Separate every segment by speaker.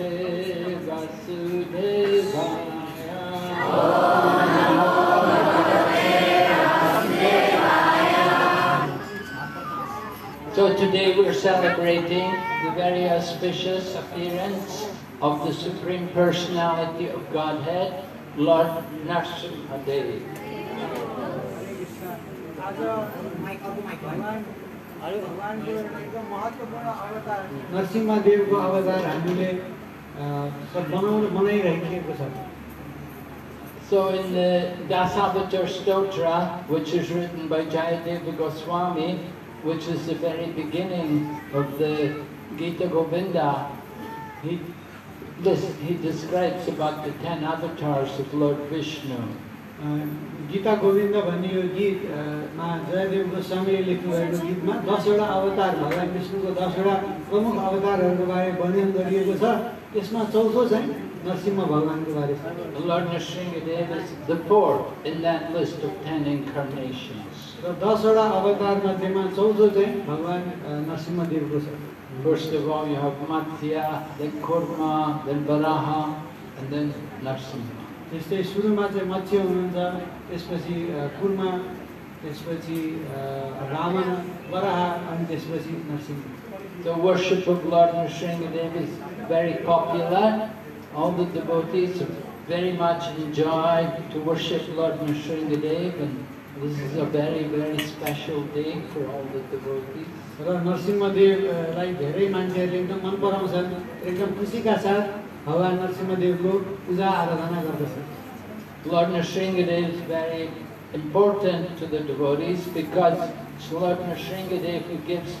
Speaker 1: Bhagavate Vasudevaya. So today we're celebrating the very auspicious appearance of the Supreme Personality of Godhead, Lord Narasimhadev.
Speaker 2: आज भगवानको एकदम महत्त्वपूर्ण अवतार नरसिंहदेवको अवतार हामीले अ, सब बनाउनु बनाइराखिएको छ
Speaker 1: So in the Dasavatar Stotra, which is written by Jayadeva Goswami, which is the very beginning of the Gita Govinda, he, this, he describes about the ten avatars of Lord Vishnu.
Speaker 2: अ, गीता गोविन्द भन्ने यो गीतमा जयदेव गोस्वामीले लेख्नुभएको गीतमा दसवटा अवतार भगवान् विष्णुको दसवटा प्रमुख अवतारहरूको बारे वर्णन गरिएको छ यसमा चौथो चाहिँ नरसिंह भगवान्को बारे छ
Speaker 1: And Lord Nrsimhadev is the fourth in that list of ten incarnations.
Speaker 2: र दसवटा अवतार मध्येमा चौथो चाहिँ भगवान् नरसिंहदेवको छ
Speaker 1: First of all, you have Matsya, then Kurma, then Varaha, and then Narsimha.
Speaker 2: त्यस्तै सुरुमा चाहिँ मत्स्य हुनुहुन्छ त्यसपछि कुर्मा त्यसपछि रावण वराह अनि त्यसपछि Narasimha
Speaker 1: The worship of Lord Nrsimhadev is very popular. All the devotees have very much enjoyed to worship Lord Nrsimhadev and this is a very, very special day for all the devotees.
Speaker 2: र नरसिंहदेवलाई धेरै मान्छेहरूले एकदम मन पराउँछन् एकदम खुसीका साथ भगवान् नरसिंहदेवको पूजा आराधना गर्दछन्
Speaker 1: Lord Nrsimhadev is very important to the devotees because it's Lord Nrsimhadev who gives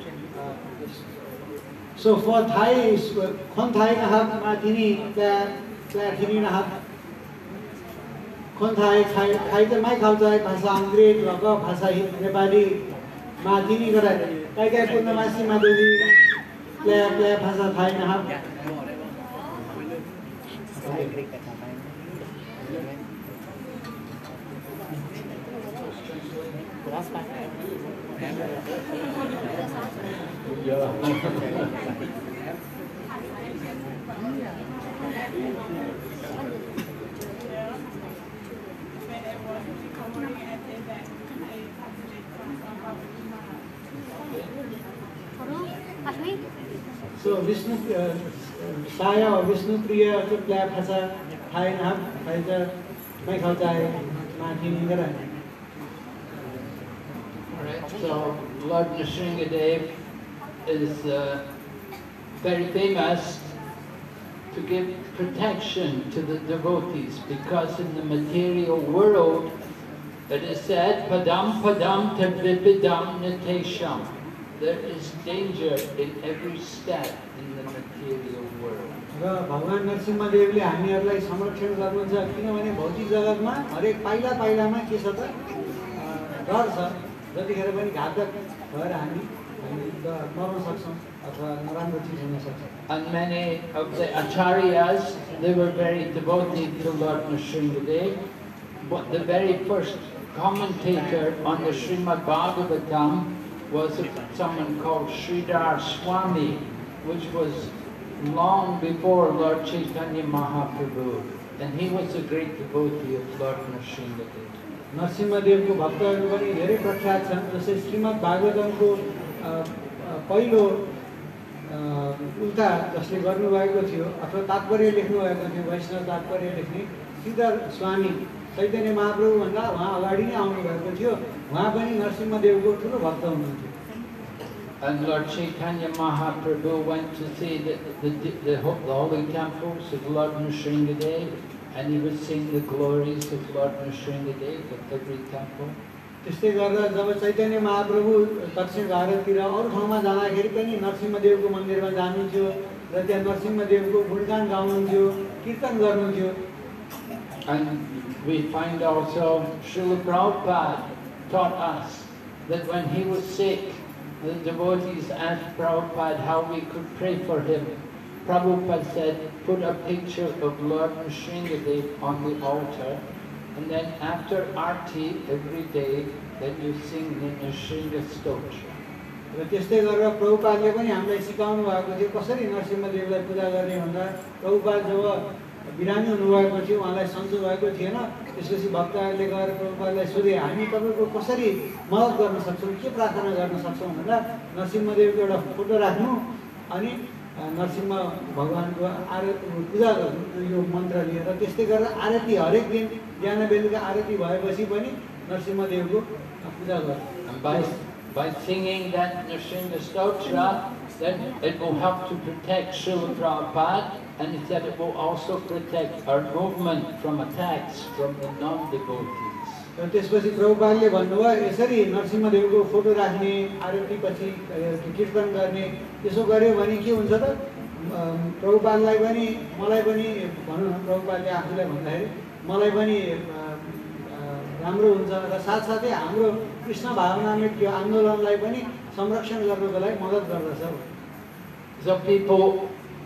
Speaker 2: so for Thai คนไทยนะครับ มาที่นี่แต่แต่ที่นี่นะครับ คนไทยใครใครจะไม่เข้าใจภาษาอังกฤษแล้วก็ภาษาเนปาลีมาที่นี่ก็ได้ใกล้ๆคุณนมาสิมาดูดีแปลแปลภาษาไทยนะครับเยอะ So Vishnu, uh, Saya or Vishnu Priya के player फसा खाए ना खाए तो मैं
Speaker 1: खाओ So Lord Nrsingadev is uh, very famous to give protection to the devotees because in the material world it is said padam padam tadvipidam nitesham. There is danger in every step in the material world.
Speaker 2: र भगवान् नरसिंहदेवले हामीहरूलाई संरक्षण गर्नुहुन्छ किनभने भौतिक जगतमा हरेक पाइला पाइलामा के छ त अ, डर छ जतिखेर पनि घातक भएर हामी हामी ड- मर्न सक्छौँ अथवा नराम्रो चिज हुन सक्छ
Speaker 1: and many of the acharyas, they were very devoted to Lord Nrsingadev. But the very first commentator on the Srimad Bhagavatam was someone called Sridhar Swami, which was long before Lord Chaitanya Mahaprabhu. And he was a great devotee of Lord Nrsimhadev.
Speaker 2: नरसिंहदेवको भक्तहरू पनि धेरै प्रख्यात छन् जस्तै श्रीमद् भागवतमको पहिलो उल्टा जसले गर्नुभएको थियो अथवा तात्पर्य लेख्नुभएको थियो वैष्णव तात्पर्य लेख्ने श्रीधर स्वामी चैतन्य महाप्रभुभन्दा उहाँ अगाडि नै आउनुभएको थियो उहाँ पनि नरसिंहदेवको ठुलो भक्त हुनुहुन्थ्यो
Speaker 1: And Lord Chaitanya Mahaprabhu went to see the, the, the, the holy temples of Lord and he the glories of Lord at every temple.
Speaker 2: त्यस्तै गर्दा जब चैतन्य महाप्रभु दक्षिण भारततिर अरू ठाउँमा जाँदाखेरि पनि नरसिंहदेवको मन्दिरमा र त्यहाँ नरसिंहदेवको गुणगान गाउनुहुन्थ्यो कीर्तन गर्नुहुन्थ्यो
Speaker 1: And we find ourselves, Srila Prabhupada taught us that when he was sick, the devotees asked Prabhupada how we could pray for him. Prabhupada said, put a picture of Lord Nrsingadev on the altar and then after arti every day, then you sing the Nrsinga Stotra.
Speaker 2: र त्यस्तै गरेर प्रभुपादले पनि हामीलाई सिकाउनु भएको थियो। कसरी नरसिंहदेवलाई पूजा गर्ने भन्दा प्रभुपाद जब बिरामी हुनुभएको थियो उहाँलाई सन्चो भएको थिएन। त्यसपछि भक्तहरूले गएर प्रभुपादलाई सोधे हामी तपाईँको कसरी मद्दत गर्न सक्छौँ? के प्रार्थना गर्न सक्छौँ? भन्दा नरसिंहदेवको एउटा फोटो राख्नु अनि नरसिंह भगवान्को आर पूजा गर्नु यो मन्त्र लिएर त्यस्तै गरेर आरती हरेक दिन बिहान बेलुका आरती भएपछि पनि नरसिंहदेवको पूजा गर्नु
Speaker 1: And by, by singing that Nrsinga Stotra, then it will help to protect Srila Prabhupada, and he said it will also protect our movement from attacks from the non-devotees.
Speaker 2: र त्यसपछि प्रभुपादले भन्नुभयो यसरी नरसिंहदेवको फोटो राख्ने आरतीपछि कीर्तन गर्ने त्यसो गर्यो भने के हुन्छ त? अम, प्रभुपादलाई पनि मलाई पनि भनौँ न प्रभुपादले आफूलाई भन्दाखेरि मलाई पनि राम्रो हुन्छ र साथसाथै हाम्रो कृष्ण भावनामृत यो आन्दोलनलाई पनि संरक्षण गर्नको लागि मद्दत गर्दछ।
Speaker 1: So people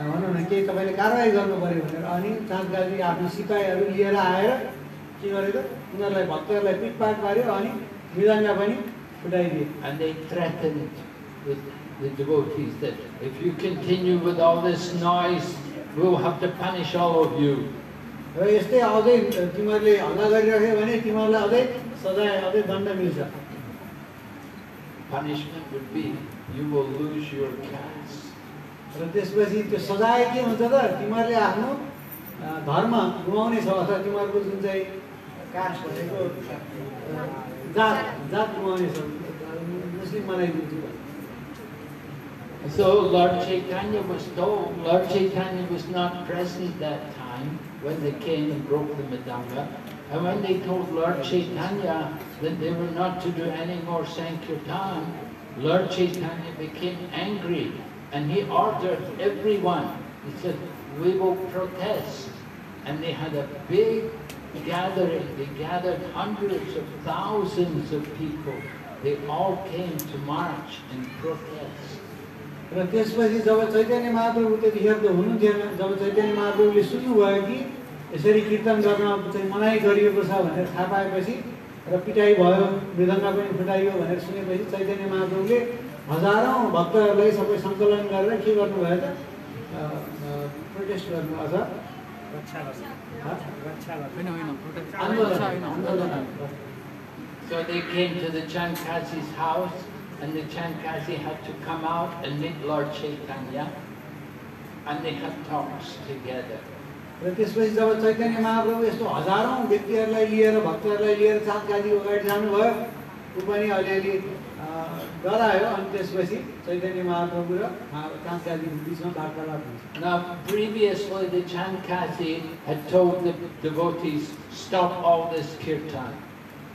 Speaker 2: भनौँ न केही तपाईँले कारवाही गर्नु पऱ्यो भनेर अनि चाँद गाजी आफ्नो सिपाहीहरू लिएर आएर के गर्यो त उनीहरूलाई भक्तहरूलाई पिटपाट पाऱ्यो अनि मृदङ्ग पनि फुटाइदिए
Speaker 1: And they threatened the, the devotees that if you continue with all this noise, we'll have to punish all of you.
Speaker 2: र यस्तै अझै तिमीहरूले हल्ला गरिरह्यो भने तिमीहरूलाई अझै सजाय अझै दण्ड मिल्छ
Speaker 1: Punishment would be you will lose your caste.
Speaker 2: र त्यसपछि त्यो सजाय के हुन्छ त? तिमीहरूले आफ्नो धर्म गुमाउने छ अथवा तिमीहरूको जुन चाहिँ कास्ट भनेको जात जात गुमाउने छ। मुस्लिम बनाइदिन्छु
Speaker 1: So Lord Chaitanya was told, Lord Chaitanya was not present that time when they came and broke the mridanga. And when they told Lord Chaitanya that they were not to do any more Sankirtan, Lord Chaitanya became angry and he ordered everyone, he said, we will protest. And they had a big gathering, they gathered hundreds of thousands of people. They all came to march in protest.
Speaker 2: र त्यसपछि जब चैतन्य महाप्रभु त्यतिखेर त हुनुहुन्थेन जब चैतन्य महाप्रभुले सुन्नुभयो कि यसरी कीर्तन गर्न चाहिँ मनाइ गरिएको छ भनेर थाहा पाएपछि र पिटाइ भयो मृदङ्ग पनि फुटाइयो भनेर सुनेपछि चैतन्य महाप्रभुले हजारौँ भक्तहरूलाई सबै सङ्कलन गरेर के गर्नुभयो त? प्रोटेस्ट गर्नु अझ
Speaker 1: So they came to the Chankasi's house and the Chankasi had to come out and meet Lord Chaitanya and they had talks together.
Speaker 2: र त्यसपछि जब चैतन्य महाप्रभु यस्तो हजारौँ व्यक्तिहरूलाई लिएर भक्तहरूलाई लिएर अगाडि जानुभयो ऊ पनि अलिअलि गरायो अनि त्यसपछि चैतन्य महाप्रभु र बिचमा वार्तालाप हुन्छ।
Speaker 1: Now previously the Chand Kazi had told the devotees stop all this kirtan.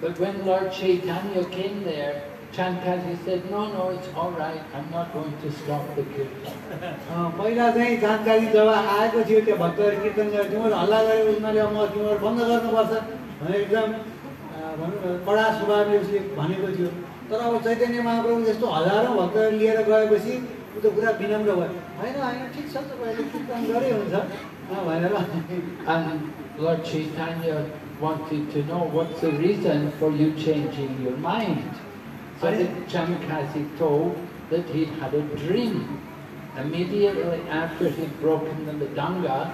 Speaker 1: But when Lord Chaitanya came there Chand Kazi said no no it's all right. I'm not going to stop the kirtan.
Speaker 2: पहिला चाहिँ जानकारी जब आएको थियो त्यो भक्तहरू कीर्तन गरेर तिमीहरू हल्ला गरेर उनीहरूले म तिमीहरू बन्द गर्नुपर्छ भनेर एकदम भनौँ कडा स्वभावले उसले भनेको थियो। तर अब चैतन्य महाप्रभु जस्तो हजारौँ भक्तहरू लिएर गएपछि ऊ त पुरा विनम्र भयो होइन होइन ठिक छ तपाईँले कीर्तन गरे हुन्छ भनेर
Speaker 1: Lord Chaitanya wanted to know what's the reason for you changing your mind. So the Chand Kazi told that he had a dream. Immediately after he'd broken the mridanga,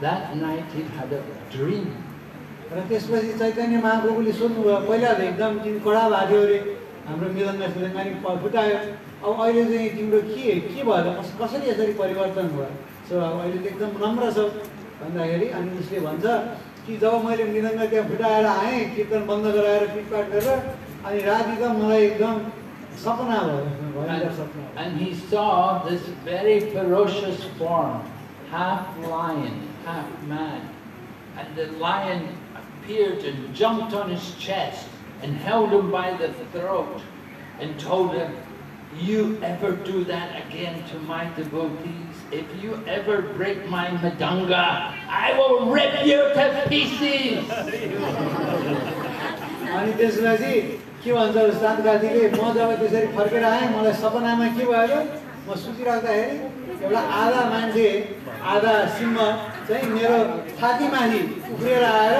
Speaker 1: that night he had a dream.
Speaker 2: हाम्रो मृदङ्ग सुरङ्गानी प- फुटायो अब अहिले चाहिँ तिम्रो के के भयो कस कसरी यसरी परिवर्तन भयो सो अब अहिले त एकदम नम्र छ भन्दाखेरि अनि उसले भन्छ कि जब मैले मृदङ्ग त्यहाँ फुटाएर आएँ कीर्तन बन्द गराएर पिटपाट गरेर अनि राति त मलाई एकदम सपना भयो भयङ्कर सपना भयो
Speaker 1: And he saw this very ferocious form, half lion, half man. And the lion appeared and jumped on his chest and held him by the throat and told him, you ever do that again to my devotees, if you ever break my madanga, I will rip you to pieces.
Speaker 2: अनि त्यसपछि के भन्छ सातगाजीले म जब त्यसरी फर्केर आएँ मलाई सपनामा के भयो म सुतिराख्दाखेरि एउटा आधा मान्छे आधा सिंह चाहिँ मेरो छातीमाथि उफ्रिएर आएर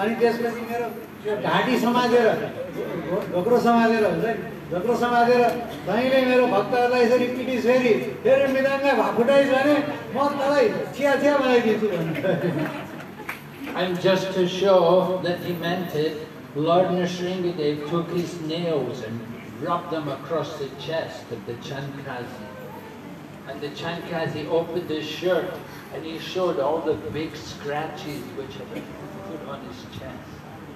Speaker 2: अनि त्यसपछि मेरो घाँटी समाजेर समाजेर चिया चिया
Speaker 1: And just to show that he meant it, Lord Nrsingadev took his nails and rubbed them across the chest of the Chand Kazi. And the Chand Kazi opened his shirt and he showed all the big scratches which had been put on his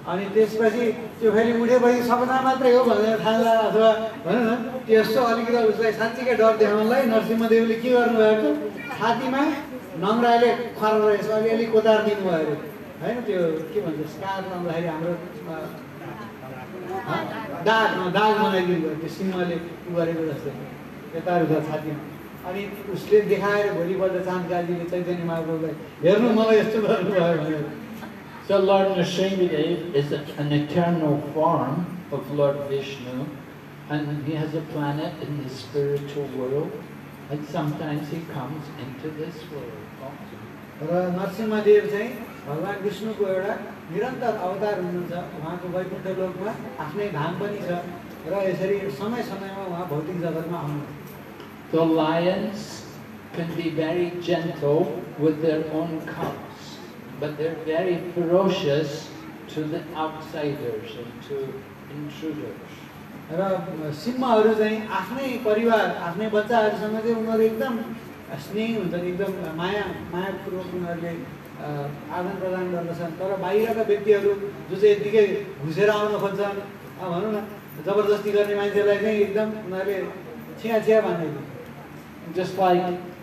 Speaker 2: अनि त्यसपछि त्यो फेरि उठेपछि सपना मात्रै हो भनेर ठान्ला अथवा भनौँ न त्यस्तो अलिकति उसलाई साँच्चीकै डर देखाउनलाई नरसिंहदेवले के गर्नुभएको? छातीमा नङ्ग्राले खरेर यसो अलिअलि कोतार दिनुभयो अरे। होइन त्यो के भन्छ स्कार लाउँदाखेरि हाम्रो दाग दाग बनाइदिनु भयो त्यो सिंहले गरेको जस्तो। यता उता छातीमा। अनि उसले देखाएर भोलिपल्ट चाँदकाजीले चैतन्य महाप्रभुलाई हेर्नु मलाई यस्तो गर्नुभयो भनेर।
Speaker 1: So Lord Nrsingadev is an eternal form of Lord Vishnu and he has a planet in the spiritual world and sometimes he comes into this world also.
Speaker 2: र नरसिंहदेव चाहिँ भगवान् विष्णुको एउटा निरन्तर अवतार हुनुहुन्छ उहाँको वैकुण्ठ लोकमा आफ्नै धाम पनि छ र यसरी समय समयमा उहाँ भौतिक जगतमा आउनुहुन्छ
Speaker 1: The lions can be very gentle with their own cubs, But they're very ferocious to the outsiders and to intruders.
Speaker 2: र सिंहहरू चाहिँ आफ्नै परिवार आफ्नै बच्चाहरूसँग चाहिँ उनीहरू एकदम स्नेही हुन्छन् एकदम माया मायापूर्वक उनीहरूले आदान प्रदान गर्दछन् तर बाहिरका व्यक्तिहरू जो चाहिँ यत्तिकै घुसेर आउन खोज्छन् अब भनौँ न जबरजस्ती गर्ने मान्छेलाई चाहिँ एकदम उनीहरूले छिया छिया
Speaker 1: Just like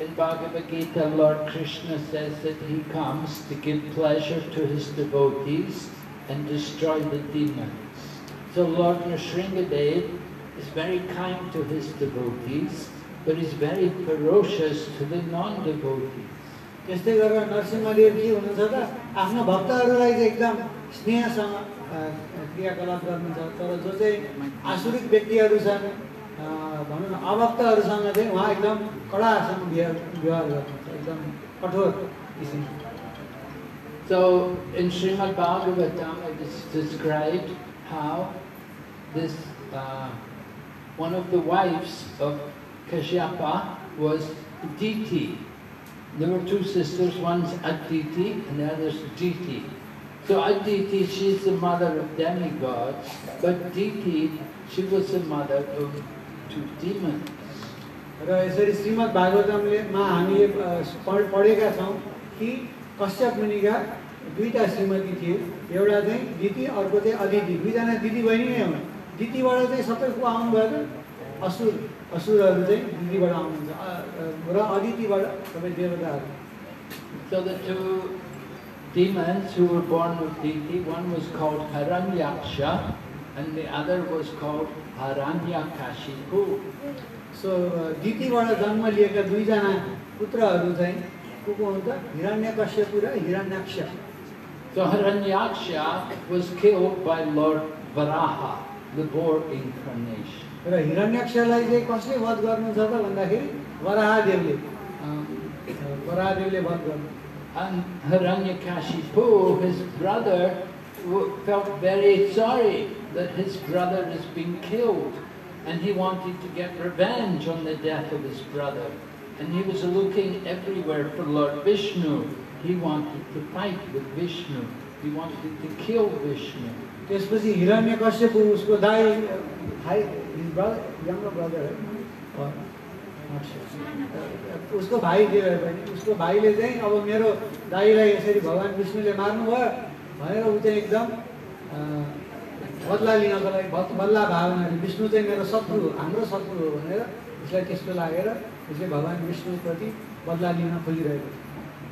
Speaker 1: in Bhagavad Gita, Lord Krishna says that he comes to give pleasure to his devotees and destroy the demons. So Lord Nrsingadev is very kind to his devotees, but he's very ferocious to the non-devotees.
Speaker 2: त्यस्तै गरेर नरसिंहदेव के हुनुहुन्छ त आफ्नो भक्तहरूलाई चाहिँ एकदम स्नेहसँग अ, क्रियाकलाप गर्नुहुन्छ तर जो चाहिँ आसुरिक व्यक्तिहरू छन् अ, भनौँ न अभक्तहरूसँग चाहिँ उहाँ एकदम कडासँग व्यवहार व्यवहार गर्नुहुन्छ एकदम कठोर किसिमको
Speaker 1: So in Srimad Bhagavatam it is described how this uh, one of the wives of Kashyapa was Diti. There were two sisters, one's Aditi and the other's Diti. So Aditi, she's the mother of demigods, but Diti, she was the mother of two demons.
Speaker 2: र यसरी श्रीमद् भागवतमलेमा हामीले पढेका छौँ कि कश्यप मुनिका दुईवटा श्रीमती थिए। एउटा चाहिँ दिदी अर्को चाहिँ अदिति। दुईजना दिदी बहिनी नै हुन्। दिदीबाट चाहिँ सबै को आउनुभयो त असुर। असुरहरू चाहिँ दिदीबाट आउनुहुन्छ। र अदितिबाट सबै देवताहरू।
Speaker 1: So the two demons who were born with Diti, one was called Haranyaksha and the other was called Haranyakashipu.
Speaker 2: सो दितीबाट जन्म लिएका दुईजना पुत्रहरू चाहिँ को को हुन्छ हिरण्य कश्यपु र Hiranyaksha
Speaker 1: So Hiranyaksha was killed by Lord Varaha, the boar incarnation.
Speaker 2: र हिरण्याक्षलाई चाहिँ कसले वध गर्नुहुन्छ त भन्दाखेरि वराहदेवले अँ, वराहदेवले वध गर्नु
Speaker 1: And Hiranyakashipu, his brother, felt very sorry that his brother is being killed. And he wanted to get revenge on the death of his brother. And he was looking everywhere for Lord Vishnu. He wanted to fight with Vishnu. He wanted to kill Vishnu.
Speaker 2: त्यसपछि हिरण्य कश्यपु उसको दाई भाइ younger brother है उसको भाइ जे भए पनि उसको भाइले चाहिँ अब मेरो दाईलाई यसरी भगवान् विष्णुले मार्नुभयो भनेर ऊ चाहिँ एकदम अँ, बदला लिनको लागि बद- बदला भावनाले विष्णु चाहिँ मेरो शत्रु हो हाम्रो शत्रु हो भनेर उसलाई त्यस्तो लागेर उसले भगवान् विष्णुप्रति बदला लिन खोजिरहेको थियो।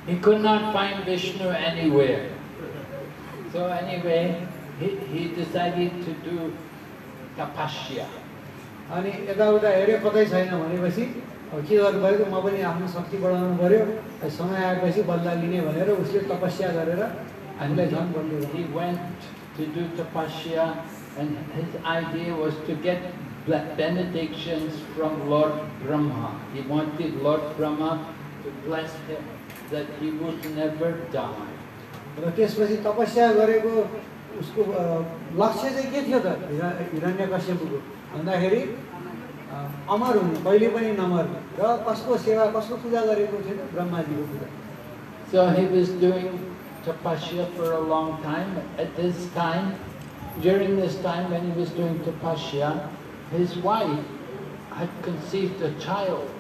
Speaker 1: He could not find Vishnu anywhere. So anyway, he, he decided to do tapasya.
Speaker 2: अनि यताउता हेऱ्यो कतै छैन भनेपछि अब के गर्नु पऱ्यो म पनि आफ्नो शक्ति बढाउनु पऱ्यो समय आएपछि बदला लिने भनेर उसले तपस्या गरेर हामीलाई झन्
Speaker 1: went to do tapasya and his idea was to get ble- benedictions from Lord Brahma. He wanted Lord Brahma to bless him that he would never die.
Speaker 2: र त्यसपछि तपस्या गरेको उसको अ, लक्ष्य चाहिँ के थियो त हिरा हिरण्य कश्यपको भन्दाखेरि अ, अमर हुनु कहिले पनि नमर्ने र कसको सेवा कसको पूजा गरेको थियो त ब्रह्माजीको पूजा
Speaker 1: So he was doing tapasya for a long time. At this time, during this time when he was doing tapasya, his wife had conceived a child.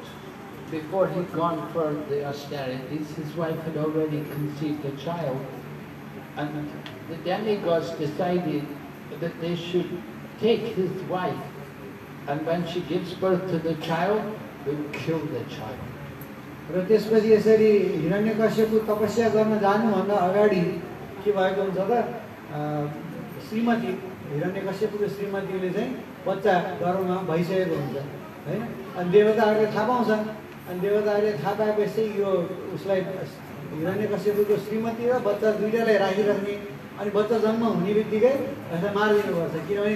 Speaker 1: Before he'd gone for the austerities, his wife had already conceived a child. And the demigods decided that they should take his wife, and when she gives birth to the child, they would kill the child.
Speaker 2: र त्यसपछि यसरी हिरण्य कश्यपको तपस्या गर्न जानुभन्दा अगाडि के भएको हुन्छ त श्रीमती हिरण्य कश्यपको श्रीमतीले चाहिँ बच्चा गर्भमा भइसकेको हुन्छ होइन? अनि देवताहरूले थाहा पाउँछन्। अनि देवताहरूले थाहा पाएपछि यो उसलाई हिरण्य कश्यपको श्रीमती र बच्चा दुइटालाई राखिराख्ने अनि बच्चा जन्म हुने बित्तिकै यसलाई मारिदिनुपर्छ किनभने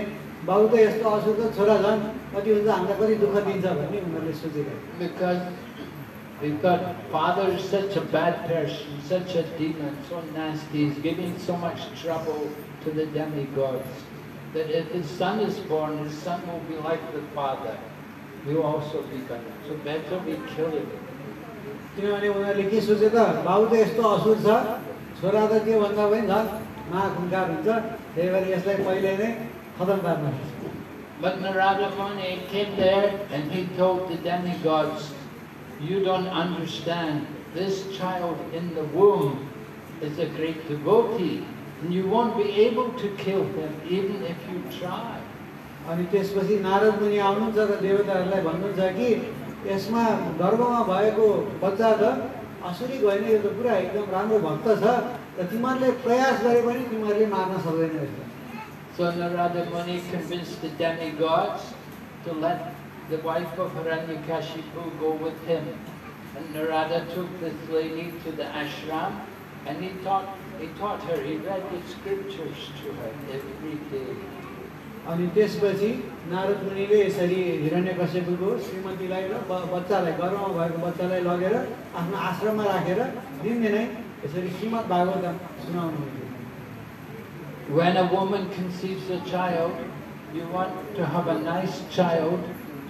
Speaker 2: बाउ त यस्तो असुर त छोरा झन् कति हुन्छ हामीलाई कति दुःख दिन्छ भन्ने उनीहरूले सोचेको
Speaker 1: Because because father is such a bad person, such a demon, so nasty, he's giving so much trouble to the demigods, that if his son is born, his son will be like the father. He will also be gone. So better we kill him.
Speaker 2: किनभने उनीहरूले के सोचे त बाउ त यस्तो असुर छ छोरा त के भन्दा पनि झन् महाखुङ्कार हुन्छ त्यही भएर यसलाई पहिले नै खतम पार्नु
Speaker 1: But Narada Muni came there and he told the demigods, you don't understand, this child in the womb is a great devotee, and you won't be able to kill him even if you try.
Speaker 2: अनि त्यसपछि नारद मुनि आउनुहुन्छ र देवताहरूलाई भन्नुहुन्छ कि यसमा गर्भमा भएको बच्चा त असुरी होइन यो त पुरा एकदम राम्रो भक्त छ र तिमीहरूले प्रयास गरे पनि तिमीहरूले मार्न सक्दैन यसलाई
Speaker 1: So Narada Muni convinced the demigods to let the wife of Hiranyakashipu go with him. And Narada took this lady to the ashram and he taught, he taught her, he read the scriptures to her every day.
Speaker 2: अनि त्यसपछि नारद मुनिले यसरी हिरण्य कश्यपको श्रीमतीलाई र ब- बच्चालाई गर्भमा भएको बच्चालाई लगेर आफ्नो आश्रममा राखेर दिनदिनै यसरी Shrimad Bhagavat सुनाउनुहुन्थ्यो
Speaker 1: When a woman conceives a child, you want to have a nice child,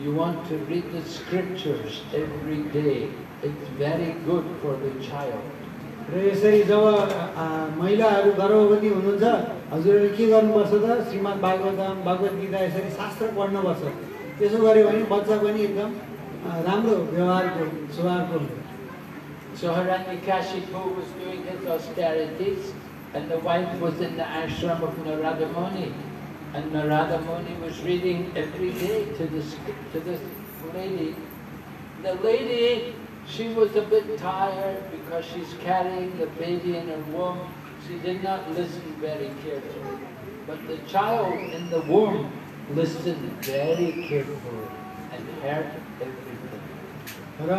Speaker 1: you want to read the scriptures every day. It's very good for the child.
Speaker 2: र यसरी जब आ, महिलाहरू गर्भवती हुनुहुन्छ हजुरहरूले के गर्नुपर्छ त श्रीमद् भागवतम भगवद् गीता यसरी शास्त्र पढ्नुपर्छ त्यसो गऱ्यो भने बच्चा पनि एकदम आ, राम्रो व्यवहारको स्वभावको हुन्छ
Speaker 1: So Hiranyakashipu was doing his austerities and the wife was in the ashram of Narada Muni. And Narada Muni was reading every day to this, to this lady. The lady, she was a bit tired because she's carrying the baby in her womb. She did not listen very carefully. But the child in the womb listened very carefully and heard everything.
Speaker 2: र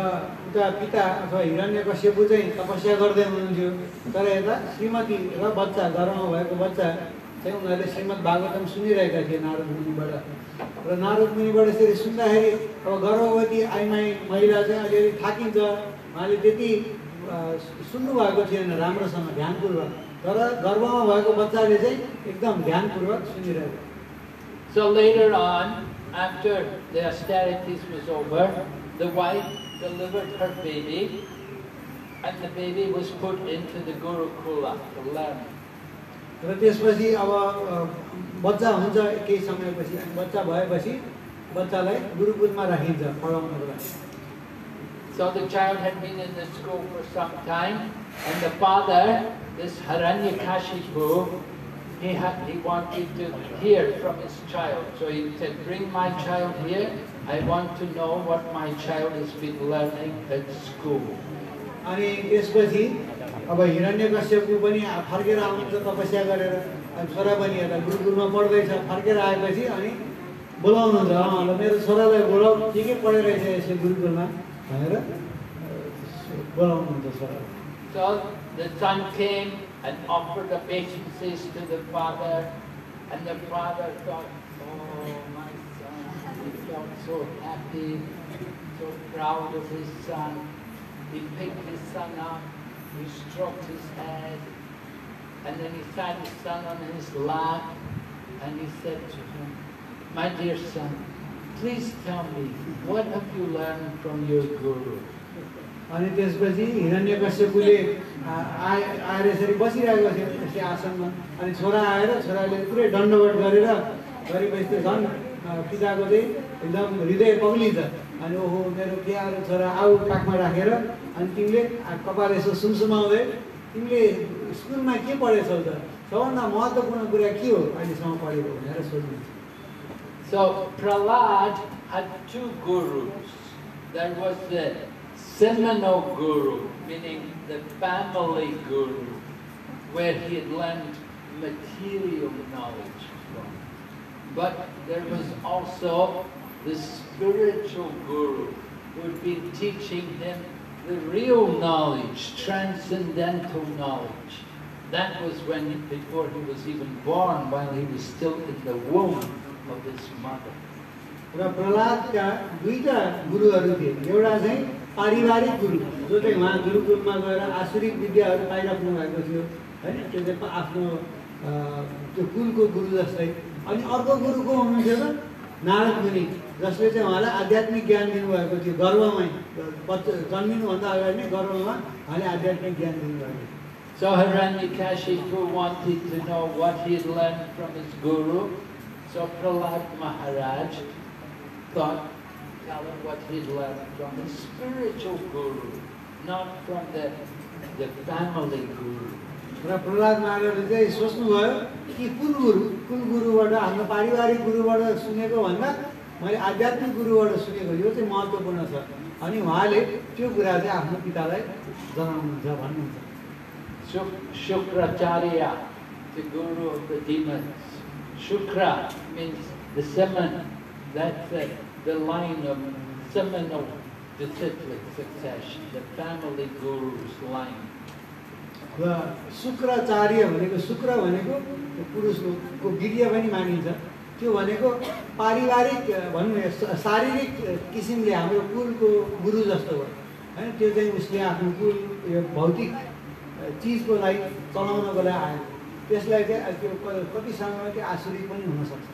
Speaker 2: उता पिता अथवा हिरण्य कश्यपु चाहिँ तपस्या गर्दै हुनुहुन्थ्यो तर यता श्रीमती र बच्चा घरमा भएको बच्चा चाहिँ उनीहरूले श्रीमद् भागवतम सुनिरहेका थिए नारद मुनिबाट र नारद मुनिबाट यसरी सुन्दाखेरि अब गर्भवती आइमाई महिला चाहिँ अलिअलि थाकिन्छ उहाँले त्यति सुन्नुभएको थिएन राम्रोसँग ध्यानपूर्वक. तर गर्भमा भएको बच्चाले चाहिँ एकदम ध्यानपूर्वक सुनिरहेको
Speaker 1: So later on, after the austerities was over, the wife delivered her baby, and the baby was put into the Gurukula to learn.
Speaker 2: र त्यसपछि अब बच्चा हुन्छ केही समयपछि अनि बच्चा भएपछि बच्चालाई गुरुकुलमा राखिन्छ पढाउनको लागि
Speaker 1: So the child had been in the school for some time, and the father, this Hiranyakashipu, he, had, he wanted to hear from his child. So he said, bring my child here. I want to know what my child has been learning at school.
Speaker 2: अब हिरण्य कश्यपको पनि फर्केर आउनुहुन्छ तपस्या गरेर अनि छोरा पनि यता गुरुकुलमा पढ्दैछ फर्केर आएपछि अनि बोलाउनुहुन्छ अँ ल मेरो छोरालाई बोलाउ के के पढिरहेछ यसो गुरुकुलमा भनेर अ, बोलाउनुहुन्छ छोरालाई
Speaker 1: So the son came and offered obeisances to the father, and the father thought, "Oh, my son!" He felt so happy, so proud of his son. He picked his son up, he stroked his head, and then he sat his son on his lap, and he said to him, "My dear son, please tell me, what have you learned from your guru?"
Speaker 2: अनि त्यसपछि हिरण्य कश्यपुले आए आएर यसरी बसिरहेको थियो त्यसै आसनमा अनि छोरा आएर छोराले पुरै दण्डवट गरेर गरेपछि त झन् पिताको चाहिँ एकदम हृदय पग्लिन्छ अनि ओहो मेरो प्यारो छोरा आऊ काखमा राखेर अनि तिमीले आ, कपाल यसो सुमसुमाउँदै तिमीले स्कुलमा के पढेछौ त सबभन्दा महत्त्वपूर्ण कुरा के हो अहिलेसम्म पढेको भनेर सोध्नुहुन्छ
Speaker 1: So Prahlad had two gurus. There was the seminal guru, meaning the family guru, where he had learned material knowledge from. But there was also the spiritual guru who had been teaching him the real knowledge, transcendental knowledge. That was when, before he was even born, while he was still in the womb of his mother.
Speaker 2: र प्रहलादका दुईटा गुरुहरू थिए एउटा चाहिँ पारिवारिक गुरु जो चाहिँ उहाँ गुरुकुलमा गएर आसुरिक विद्याहरू पाइराख्नु भएको थियो होइन त्यो चाहिँ पा- आफ्नो अ, त्यो कुलको गुरु जस्तै अनि अर्को गुरु को हुनुहुन्थ्यो त नारद मुनि जसले चाहिँ उहाँलाई आध्यात्मिक ज्ञान दिनुभएको थियो गर्वमै बच्चा जन्मिनुभन्दा अगाडि नै गर्वमा उहाँले आध्यात्मिक ज्ञान दिनुभएको थियो
Speaker 1: So Hiranyakashipu wanted to know what he had learned from his guru. So Prahlad Maharaj thought, tell him what he had learned from the spiritual guru, not from the, the family guru.
Speaker 2: र प्रहलाद महाराजले चाहिँ सोच्नुभयो कि कुल गुरु कुल गुरुबाट हाम्रो पारिवारिक गुरुबाट सुनेको भन्दा मैले आध्यात्मिक गुरुबाट सुनेको यो चाहिँ महत्त्वपूर्ण छ। अनि उहाँले त्यो कुरा चाहिँ आफ्नो पितालाई जनाउनुहुन्छ भन्नुहुन्छ। शुक्राचार्य भनेको शुक्र भनेको पुरुषको गिर्य पनि मानिन्छ। त्यो भनेको पारिवारिक भनौँ न शारीरिक किसिमले हाम्रो कुलको गुरु जस्तो हो होइन त्यो चाहिँ उसले आफ्नो कुल यो भौतिक चिजको लागि चलाउनको लागि आयो। त्यसलाई चाहिँ त्यो क- कति समयमा त्यो आसुरिक पनि हुनसक्छ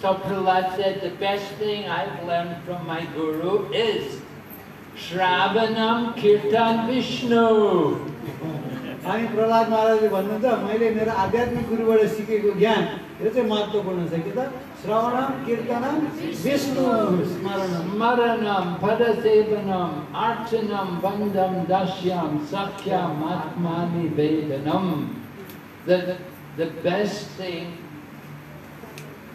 Speaker 1: So Prahlad said, the best thing I've learned from my guru is Shravanam Kirtan Vishnu.
Speaker 2: अनि प्रहलाद महाराजले भन्नुहुन्छ मैले मेरो आध्यात्मिक गुरुबाट सिकेको ज्ञान यो चाहिँ महत्त्वपूर्ण छ कि त श्रवणम कीर्तनम Vishnu स्मरणम
Speaker 1: Smaranam Padasevanam Archanam Bandam Dashyam Sakyam Atmani Vedanam. The, the best thing,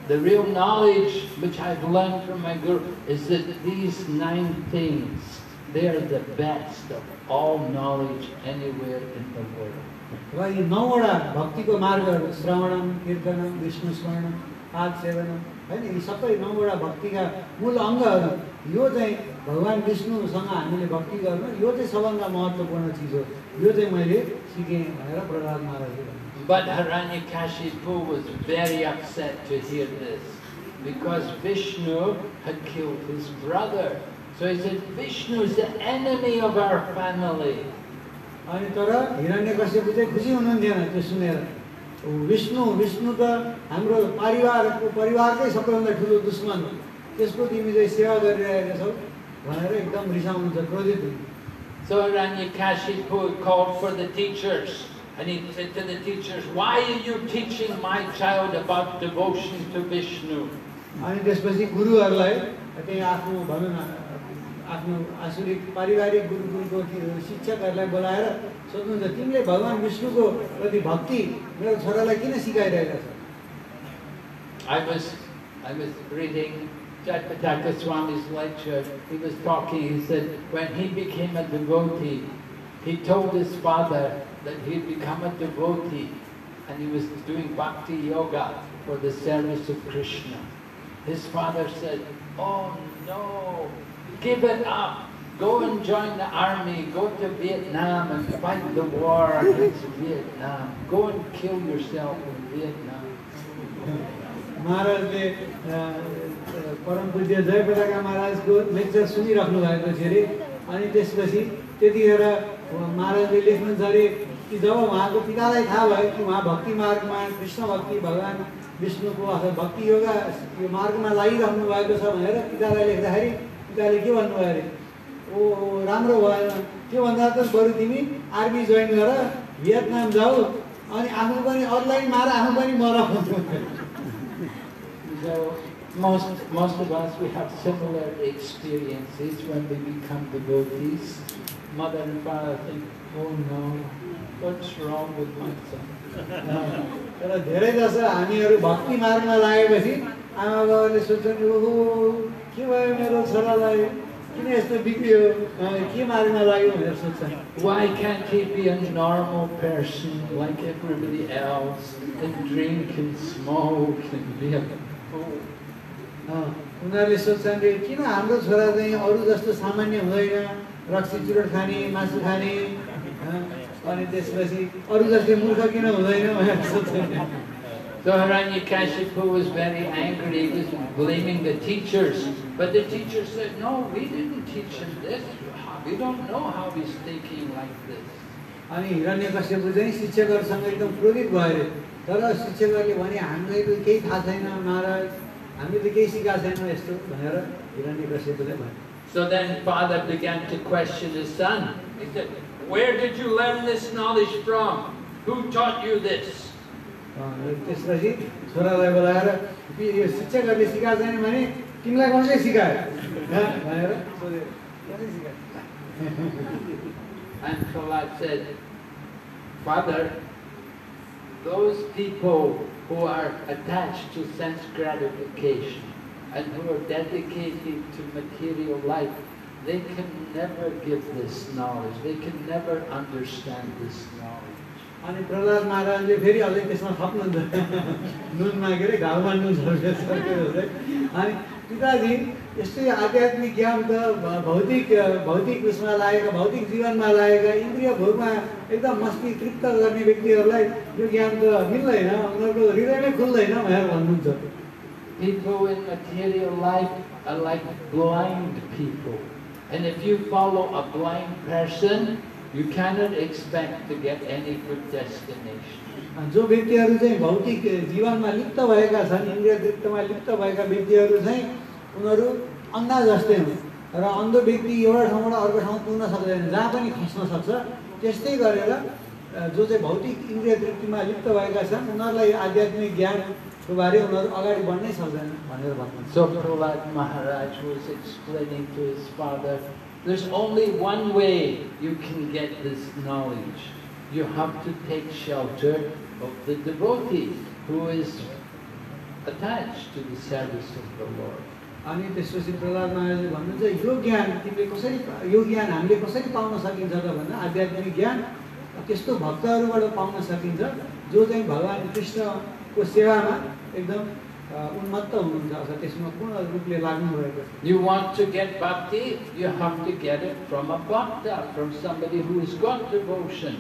Speaker 1: the real knowledge which I've learned from my Guru is that these nine things, they are the best of all knowledge anywhere in the world. But Hiranyakashipu was very upset to hear this because Vishnu had killed his brother. So he said, Vishnu is the enemy of our family.
Speaker 2: अनि तर हिरण्य कश्यपु चाहिँ खुसी हुनुहुन्थेन त्यो सुनेर विष्णु विष्णु त हाम्रो परिवारको परिवारकै सबैभन्दा ठुलो दुश्मन हो त्यसको तिमी चाहिँ सेवा गरिरहेका छौ भनेर एकदम रिसाउनुहुन्छ क्रोधित हुनु
Speaker 1: So Hiranyakashipu called for the teachers and he said to the teachers, Why are you teaching my child about devotion to Vishnu?
Speaker 2: अनि त्यसपछि गुरुहरूलाई त्यही आफ्नो भनौँ न आफ्नो आसुरिक पारिवारिक गुरुकुलको ती- शिक्षकहरूलाई बोलाएर सोध्नुहुन्छ तिमीले भगवान् विष्णुको प्रति भक्ति मेरो छोरालाई किन सिकाइरहेका छौ
Speaker 1: I was, I was reading Jatpataka Swami's lecture. He was talking, he said, when he became a devotee, he told his father that he'd become a devotee and he was doing bhakti yoga for the service of Krishna. His father said, oh no, give it up. Go and join the army, go to Vietnam and fight the war against Vietnam. Go and kill yourself in Vietnam.
Speaker 2: महाराजले परम पूज्य जयप्रताका महाराजको lecture सुनिराख्नु भएको थियो अरे अनि त्यसपछि त्यतिखेर महाराजले लेख्नुहुन्छ अरे कि जब उहाँको पितालाई थाहा भयो कि उहाँ भक्ति मार्गमा कृष्ण भक्ति भगवान् विष्णुको अथवा भक्ति योगा यो मार्गमा लागिरहनु भएको छ भनेर पितालाई लेख्दाखेरि पिताले के भन्नुभयो अरे ओ राम्रो भएन त्योभन्दा त बरु तिमी आर्मी जोइन गर भियतनाम जाऊ अनि आफू पनि अरूलाई मार आफू पनि मर
Speaker 1: most, most of us, we have similar experiences when we become devotees. Mother and father think, oh no, what's wrong with my son?
Speaker 2: तर धेरै जसो हामीहरू भक्ति मार्गमा लागेपछि आमा बाबाले सोध्छन् ओहो के भयो मेरो छोरालाई किन यस्तो बिग्रियो के मार्गमा लाग्यो भनेर सोध्छन्
Speaker 1: Why can't he be a normal person like everybody else? And drink and smoke and be a
Speaker 2: उनीहरूले सोध्छन् रे किन हाम्रो छोरा चाहिँ अरू जस्तो सामान्य हुँदैन? रक्सी चुरोट खाने मासु खाने अनि त्यसपछि अरू जस्तै मूर्ख किन हुँदैन? भनेर सोध्छन्
Speaker 1: So Hiranyakashipu was very angry, he was blaming the teachers. But the teachers said, no, we didn't teach him this. We don't know how he's thinking like this.
Speaker 2: अनि हिरण्य कश्यपु चाहिँ शिक्षकहरूसँग एकदम क्रोधित भयो अरे तर शिक्षकहरूले भने हामीलाई त केही थाहा छैन महाराज हामीले त केही सिकाएको छैन यस्तो भनेर हिरण्य कश्यपुले भने
Speaker 1: So then father began to question his son. He said, where did you learn this knowledge from? Who taught you this?
Speaker 2: अँ, त्यसपछि छोरालाई बोलाएर "कि यो शिक्षकहरूले सिकाएको छैन भने तिमीलाई कसले सिकायो हँ? भनेर सोध्यो कसले सिकायो
Speaker 1: And Prahlad said, Father, those people who are attached to sense gratification and who are dedicated to material life, they can never give this knowledge. They can never understand this knowledge.
Speaker 2: अनि प्रहलाद महाराजले फेरि अझै त्यसमा थप्नुहुन्छ नुन मागेर घाउमा नुन। अनि पिताजी यस्तै आध्यात्मिक ज्ञान त भौतिक भौतिक उसमा लागेका भौतिक जीवनमा लागेका इन्द्रिय भोगमा एकदम मस्ती तृप्त गर्ने व्यक्तिहरूलाई यो ज्ञान त मिल्दैन उनीहरूको हृदय नै खुल्दैन भनेर भन्नुहुन्छ
Speaker 1: people. And if you follow a blind person, you cannot expect to get any good destination.
Speaker 2: जो व्यक्तिहरू चाहिँ भौतिक जीवनमा लिप्त भएका छन् इन्द्रिय तृप्तमा लिप्त भएका व्यक्तिहरू चाहिँ उनीहरू अन्धा जस्तै हुन् र अन्ध व्यक्ति एउटा ठाउँबाट अर्को ठाउँ पुग्न सक्दैन जहाँ पनि खस्न सक्छ त्यस्तै गरेर जो चाहिँ भौतिक इन्द्रिय तृप्तिमा लिप्त भएका छन् उनीहरूलाई आध्यात्मिक ज्ञानको बारे उनीहरू अगाडि बढ्नै सक्दैन भनेर भन्नुहुन्छ
Speaker 1: So Prahlad Maharaj was explaining to his father, there's only one way you can get this knowledge. You have to take shelter of the devotee who is attached to the service of the Lord.
Speaker 2: अनि त्यसपछि प्रहलाद महाराजले भन्नुहुन्छ यो ज्ञान तिमीले कसरी यो ज्ञान हामीले कसरी pound सकिन्छ त भन्दा आध्यात्मिक ज्ञान अ, त्यस्तो भक्तहरूबाट पाउन सकिन्छ जो चाहिँ भगवान् कृष्णको सेवामा एकदम अ, उन्मत्त हुनुहुन्छ अथवा त्यसमा पूर्ण रूपले लाग्नुभएको छ
Speaker 1: You want to get bhakti, you have to get it from a bhakta, from somebody who has got devotion.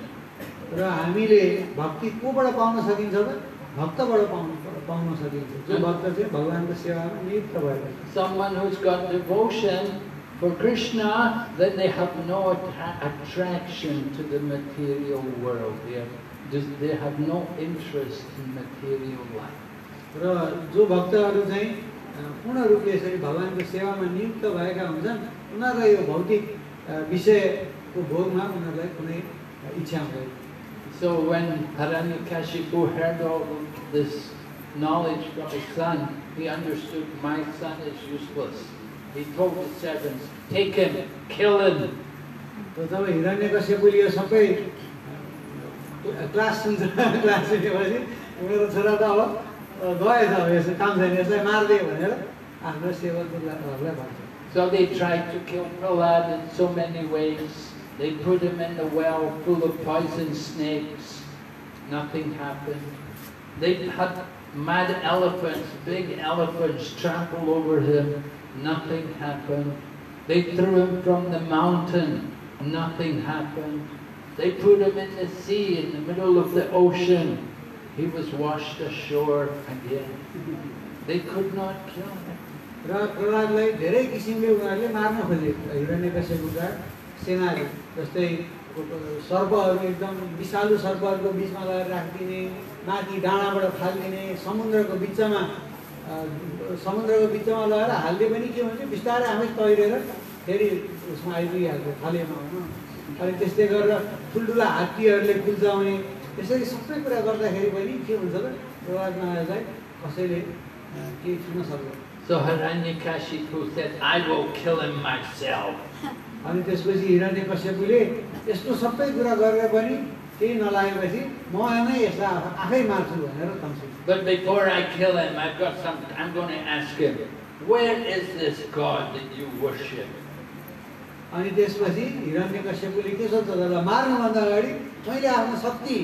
Speaker 2: र हामीले भक्ति कोबाट पाउन सकिन्छ त भक्तबाट पाउनु पाउन सकिन्छ जो भक्त चाहिँ भगवान्को सेवामा नियुक्त भएको छ
Speaker 1: Someone who's got devotion for Krishna, then they have no attra- attraction to the material world. They have, just- they have no interest in material life.
Speaker 2: र जो भक्तहरू चाहिँ अ, पूर्ण रूपले यसरी भगवान्को सेवामा नियुक्त भएका हुन्छन् उनीहरूलाई यो भौतिक अ, विषयको भोगमा उनीहरूलाई कुनै इच्छा हुँदैन
Speaker 1: So when Hiranyakashipu heard all this knowledge from his son, he understood my son is useless. He told his servants, take him, kill him.
Speaker 2: र जब हिरण्य कश्यपले यो सबै अ, क्लास सुन्छ क्लास सुनेपछि मेरो छोरा त अब अ, गएछ अब यसो काम छैन यसलाई मारिदियो भनेर आफ्नो सेवकहरूलाई भन्छ
Speaker 1: So they tried to kill Prahlad in so many ways. They put him in a well full of poison snakes. Nothing happened. They had mad elephants, big elephants trample over him. Nothing happened. They threw him from the mountain. Nothing happened. They put him in the sea, in the middle of the ocean. He was washed ashore again. They could not kill him.
Speaker 2: र प्रहलादलाई धेरै किसिमले उनीहरूले मार्न खोजे हिरण्य कश्यपका सेनाले जस्तै सर्पहरू एकदम विषालु सर्पहरूको बिचमा लगेर राखिदिने माथि डाँडाबाट फालिदिने समुद्रको बिचमा समुद्रको बिचमा लगेर हालिदिए पनि के भन्छ बिस्तारै आफै तैरेर फेरि उसमा आइपुगिहाल्थ्यो खालेमा भनौँ। अनि त्यस्तै गरेर ठुल्ठुला हात्तीहरूले कुल्चाउने यसरी सबै कुरा गर्दाखेरि पनि के हुन्छ त प्रहलाद महाराजलाई कसैले अ, केही छुन सक्दैन
Speaker 1: So Hiranyakashipu said, I will kill him myself.
Speaker 2: अनि त्यसपछि हिरण्य कश्यपले यस्तो सबै कुरा गरेर पनि केही नलागेपछि म नै यसलाई आफ- आफै मार्छु भनेर तम्छु
Speaker 1: But before I kill him, I've got some, I'm going to ask him, where is this God that you worship?
Speaker 2: अनि त्यसपछि हिरण्य कश्यपले के सोध्छ त ल मार्नुभन्दा अगाडि मैले आफ्नो शक्ति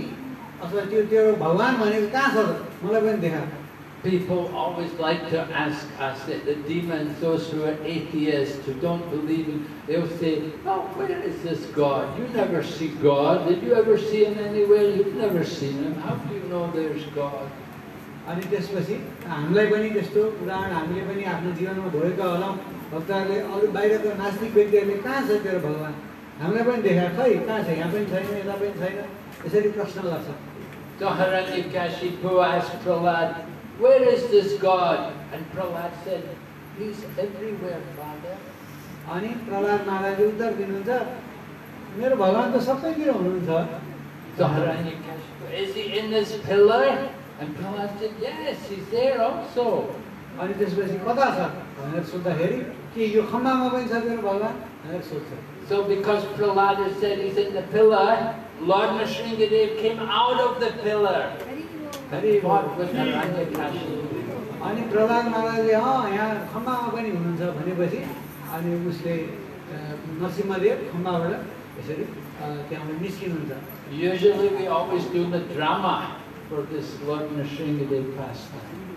Speaker 2: अथवा त्यो त्यो भगवान् भनेको कहाँ छ त मलाई पनि देखा
Speaker 1: People always like to ask us, the, the demons, those who are atheists, who don't believe in, they'll say, oh, where is this God? You never see God. Did you ever see him anywhere? You've never seen him. How do you know there's God?
Speaker 2: अनि त्यसपछि हामीलाई पनि त्यस्तो उदाहरण हामीले पनि आफ्नो जीवनमा भएका होलाौँ भक्तहरूले अरू बाहिरको नास्तिक व्यक्तिहरूले कहाँ छ तेरो भगवान्? हामीलाई पनि देखाएको है कहाँ छ? यहाँ पनि छैन यता पनि छैन। यसरी प्रश्न गर्छ अनि प्रहलाद महाराजले उत्तर दिनुहुन्छ मेरो भगवान् त सबैतिर हुनुहुन्छ। अनि त्यसपछि कता छ? भनेर सोद्धाखेरि यो खम्बामा पनि भगवान् भनेर सोध्छ।
Speaker 1: So because Prahlada said he's in the pillar, Lord Nrsingadev came out of the pillar.
Speaker 2: अनि प्रहलाद महाराजले अँ यहाँ खम्बामा पनि हुनुहुन्छ भनेपछि अनि उसले नरसिंहदेव खम्बाबाट यसरी त्यहाँबाट निस्किनुहुन्छ।
Speaker 1: Usually we always do the drama for this Lord Nrsingadev pastime.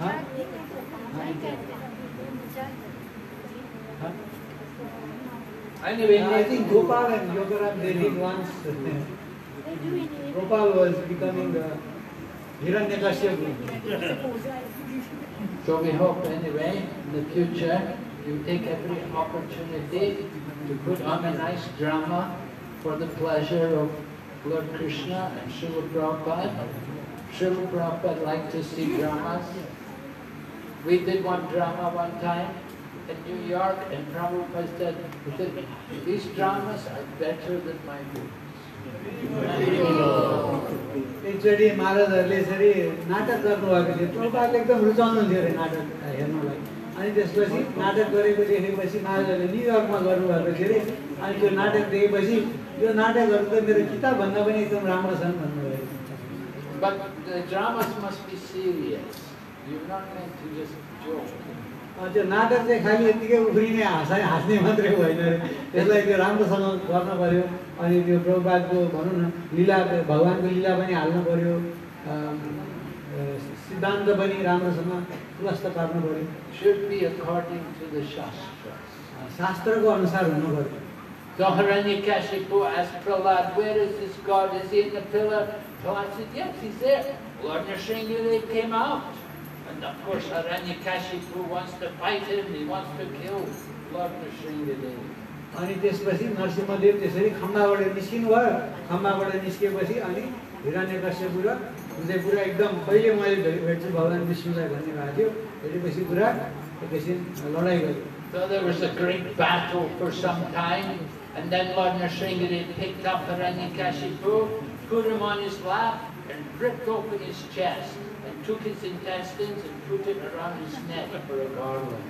Speaker 2: हाँ?
Speaker 1: Anyway,
Speaker 2: I think Gopal and Yogaram they did once. Gopal was becoming the Hiranyakashipu.
Speaker 1: So we hope anyway, in the future, you take every opportunity to put on a nice drama for the pleasure of Lord Krishna and Srila Prabhupada. Srila Prabhupada liked to see dramas. We did one drama one time in New York and Prabhupada said, he said, these dramas are better than my books.
Speaker 2: एकचोटि महाराजहरूले यसरी नाटक गर्नुभएको थियो प्रभुपादले एकदम रुचाउनुहुन्थ्यो अरे नाटक हेर्नलाई अनि त्यसपछि नाटक गरेको देखेपछि महाराजहरूले न्युयोर्कमा गर्नुभएको थियो अरे अनि त्यो नाटक देखेपछि यो नाटकहरू त मेरो किताबभन्दा पनि एकदम राम्रो छन् भन्नुभयो
Speaker 1: but the dramas must be serious. You're not meant to just joke. Should be according to the Shastras. So Hiranyakashipu asked Prahlad, where is this God? Is he in the pillar? So I said, yes, he's there. Lord they came out. And of course, Hiranyakashipu wants to fight him, he wants to kill Lord Nrsimhadeva.
Speaker 2: अनि त्यसपछि नरसिंहदेव त्यसरी खम्बाबाट निस्किनु भयो खम्बाबाट निस्किएपछि अनि हिरण्यकश्यपु र उसले कुरा एकदम कहिले मैले भेट भेट्छु भगवान् विष्णुलाई भन्नुभएको थियो भेटेपछि कुरा एकैछिन लडाइँ गर्यो
Speaker 1: So there was a great battle for some time, and then Lord Nrsimhadeva picked up Hiranyakashipu put him on his lap, and ripped open his chest, and took his intestines and put it around his neck. for a garland.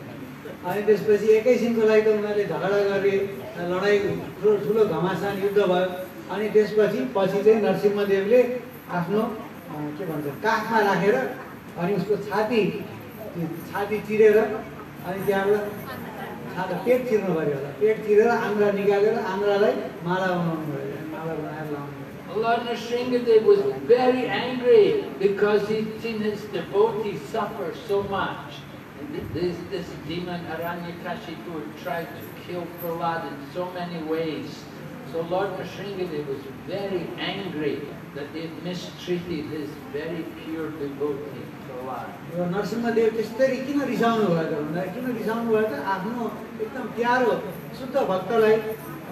Speaker 2: अनि त्यसपछि एकैछिनको लागि त उनीहरूले झगडा गरे लडाइँ ठुलो घमासान युद्ध भयो। अनि त्यसपछि पछि चाहिँ नरसिंहदेवले आफ्नो के भन्छ काखमा राखेर अनि उसको छाती छाती चिरेर अनि त्यहाँबाट छाती पेट चिर्नु पऱ्यो होला। पेट चिरेर आन्द्रा निकालेर आन्द्रालाई माला बनाउनु पऱ्यो।
Speaker 1: Lord Nrsimhadev was very angry because he'd seen his devotee suffer so much. And this, this demon Hiranyakashipu tried to kill Prahlad in so many ways. So Lord Nrsimhadev was very angry that they mistreated his very pure devotee
Speaker 2: So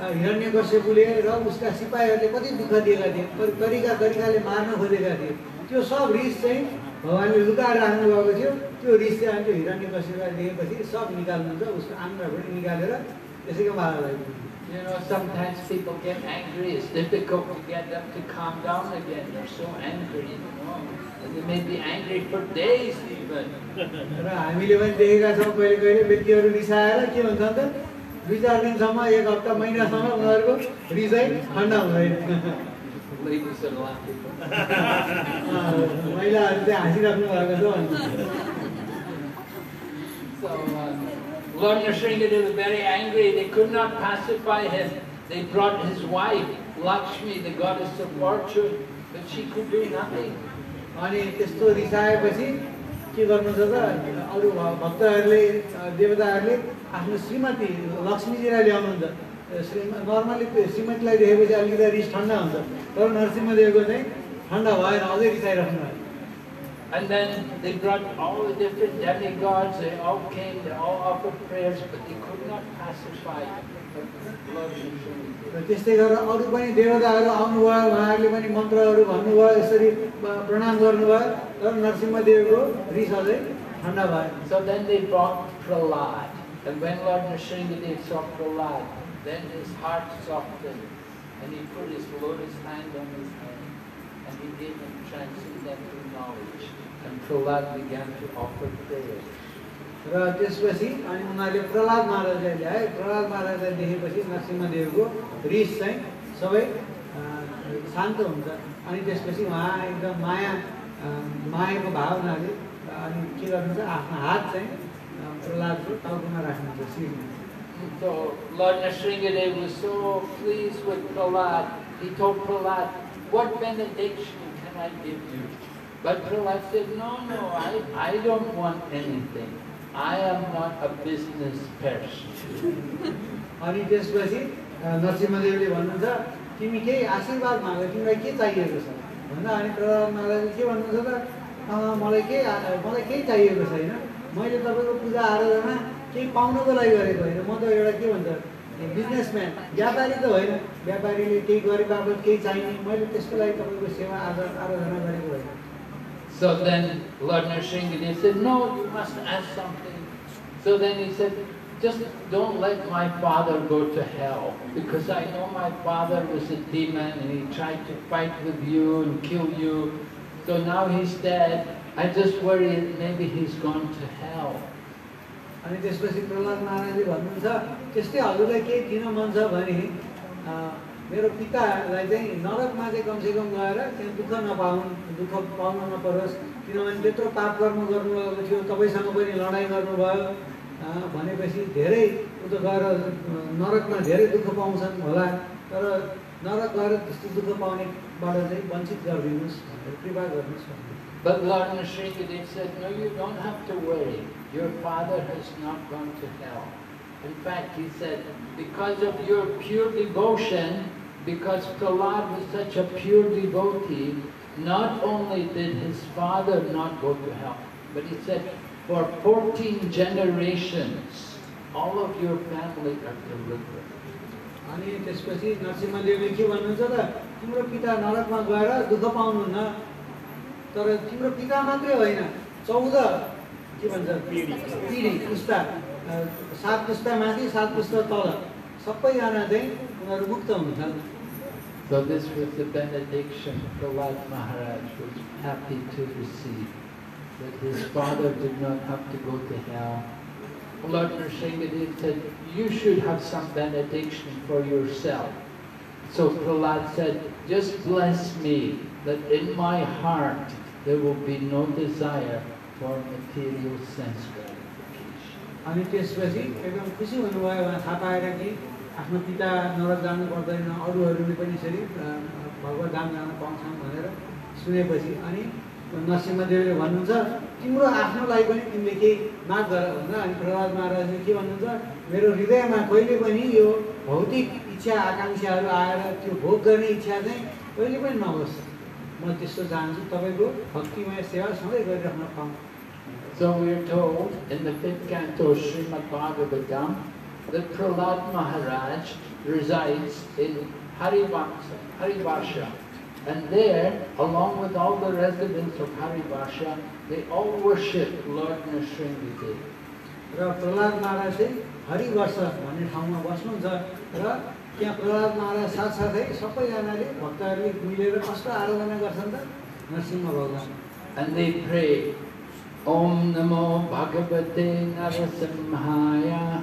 Speaker 2: हिरण्य कश्यपुले र उसका सिपाहीहरूले कति दुःख दिएका थिए तर तरिका तरिकाले मार्न खोजेका थिए त्यो सब रिस चाहिँ भगवान्ले लुकाएर राख्नु भएको थियो त्यो रिस चाहिँ अनि त्यो हिरण्य कश्यपलाई दिएपछि सब निकाल्नुहुन्छ उसको आन्द्राबाट निकालेर त्यसैको माला लगाइदिनु
Speaker 1: You know, sometimes people get angry. It's difficult to get them to calm down again. They're so angry, you know. They may be angry for days even.
Speaker 2: र हामीले पनि देखेका छौँ कहिले कहिले व्यक्तिहरू रिसाएर के भन्छ त दुई चार दिनसम्म एक हप्ता महिनासम्म उनीहरूको रिसाइ ठन्डा हुँदैन. महिलाहरू चाहिँ हाँसिराख्नु भएको छ
Speaker 1: um, Lord Nrsingadev was very angry. They could not pacify him. They brought his wife, Lakshmi, the goddess of fortune, but she could do nothing.
Speaker 2: अनि त्यस्तो रिसाएपछि के गर्नु छ त अरू भक्तहरूले देवताहरूले आफ्नो श्रीमती लक्ष्मीजीलाई ल्याउनुहुन्छ श्री नर्मली श्रीमतीलाई देखेपछि अलिकति रिस ठन्डा हुन्छ तर नरसिंहदेवको चाहिँ ठन्डा भएन अझै रिसाइराख्नु भयो
Speaker 1: And then they brought all the different demigods. They all came. They all offered prayers, but they could not pacify Lord Nrsingadev.
Speaker 2: त्यस्तै गरेर अरू पनि देवताहरू आउनुभयो उहाँहरूले पनि मन्त्रहरू भन्नुभयो यसरी प्रणाम गर्नुभयो नरसिंहदेवको रिस अझै ठन्डा भयो
Speaker 1: So then they brought Prahlad, And when Lord Nrsimhadev saw Prahlad, then his heart softened and he put his lotus hand on his head and he gave him transcendental knowledge. And Prahlad began to offer prayers.
Speaker 2: र त्यसपछि अनि उनीहरूले प्रहलाद महाराजलाई ल्याए प्रहलाद महाराजलाई देखेपछि नरसिंहदेवको रिस चाहिँ सबै शान्त हुन्छ अनि त्यसपछि उहाँ एकदम माया मायाको भावनाले अनि के गर्नुहुन्छ आफ्नो हात चाहिँ प्रहलादको टाउकोमा राख्नुहुन्छ शिरमा
Speaker 1: what benediction can I give you? But Prahlad said, no, no, I, I don't want anything. I am not a business person.
Speaker 2: अनि त्यसपछि नरसिंहदेवले भन्नुहुन्छ तिमी केही आशीर्वाद माग तिमीलाई के चाहिएको छ? भन्दा अनि प्रहलाद महाराजले के भन्नुहुन्छ त "अँ, मलाई केही मलाई केही चाहिएको छैन। मैले तपाईँको पूजा आराधना केही पाउनको लागि गरेको होइन। म त एउटा के भन्छ बिजनेसम्यान व्यापारी त होइन। व्यापारीले केही गरे बापत केही चाहिने। मैले त्यसको लागि तपाईँको सेवा आरा- आराधना गरेको होइन।
Speaker 1: So then Lord Nrsingadev said, no, you must ask something. So then he said, just don't let my father go to hell because I know my father was a demon and he tried to fight with you and kill you. So now he's dead. I just worry that maybe he's gone to hell.
Speaker 2: अनि त्यसपछि प्रहलाद महाराजले भन्नुहुन्छ त्यस्तै हजुरलाई केही दिन मन छ भने अ, मेरो पितालाई चाहिँ नरकमा चाहिँ कमसेकम गएर त्यहाँ दुःख नपाउन् दुःख पाउनु नपरोस् किनभने त्यत्रो पाप कर्म गर्नुभएको थियो तपाईँसँग पनि लडाइँ गर्नुभयो अ, भनेपछि धेरै उता गएर अ, नरकमा धेरै दुःख पाउँछन् होला तर नरक गएर त्यस्तो दुःख पाउनेबाट चाहिँ वञ्चित गरिदिनुहोस् भनेर कृपा गर्नुहोस् भन्नु
Speaker 1: But Lord Nrsingadev said, no, you don't have to worry. Your father has not gone to hell. In fact, he said, because of your pure devotion, because Prahlad was such a pure devotee, not only did his father not go to hell, but he said, for 14 generations, all of your family are delivered.
Speaker 2: अनि त्यसपछि नरसिंहदेवले के भन्नुहुन्छ त तिम्रो पिता नरकमा गएर दुःख पाउनुहुन्न तर तिम्रो पिता मात्रै होइन चौध के भन्छ पिँढी पुस्ता अ, सात पुस्ता माथि सात पुस्ता तल सबैजना चाहिँ उनीहरू मुक्त हुन्छन्
Speaker 1: So this was the benediction Prahlad Maharaj was happy to receive, that his father did not have to go to hell. Lord Nrsingadev said, you should have some benediction for yourself. So Prahlad said, just bless me that in my heart there will be no desire for material sense gratification.
Speaker 2: अनि त्यसपछि एकदम खुसी हुनुभयो उहाँ थाहा पाएर कि आफ्नो पिता नरक जानु पर्दैन अरूहरूले पनि यसरी भगवत धाम जान पाउँछन् भनेर सुनेपछि अनि नरसिंहदेवले भन्नुहुन्छ तिम्रो आफ्नो लागि पनि तिमीले केही माग गर भनेर अनि प्रहलाद महाराजले के भन्नुहुन्छ मेरो हृदयमा कहिले पनि यो भौतिक इच्छा आकाङ्क्षाहरू आएर त्यो भोग गर्ने इच्छा चाहिँ कहिले पनि नहोस्। म त्यस्तो चाहन्छु तपाईँको भक्तिमय सेवा सधैँ गरिराख्न पाऊँ।
Speaker 1: So we are told in the fifth canto Srimad Bhagavatam that Prahlad Maharaj resides in Harivamsa, Harivarsha. And there, along with all the residents of Harivarsha, they all worship Lord Nrsimha Dev.
Speaker 2: र प्रहलाद महाराज चाहिँ हरिवर्ष भन्ने ठाउँमा बस्नुहुन्छ र त्यहाँ प्रहलाद महाराज साथसाथै सबैजनाले भक्तहरूले मिलेर कस्तो आराधना गर्छन्
Speaker 1: And they pray, Om Namo Bhagavate Narasimhaya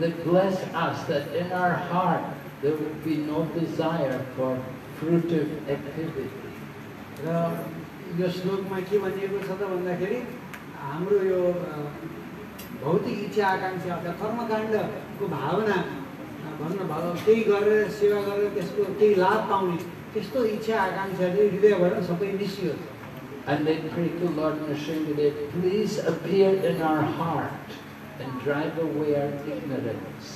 Speaker 1: that bless us, that in our heart there will be no desire for fruitive activity.
Speaker 2: र यो श्लोकमा के भनिएको छ त भन्दाखेरि हाम्रो यो अ, भौतिक इच्छा आकाङ्क्षा अर्थात् कर्मकाण्डको भावना अ, भन्न भाव केही गरेर सेवा गरेर त्यसको केही लाभ पाउने त्यस्तो इच्छा आकाङ्क्षा चाहिँ हृदयबाट सबै निस्कियोस्
Speaker 1: And they pray to Lord Nrsingadev, please appear in our heart and drive away our ignorance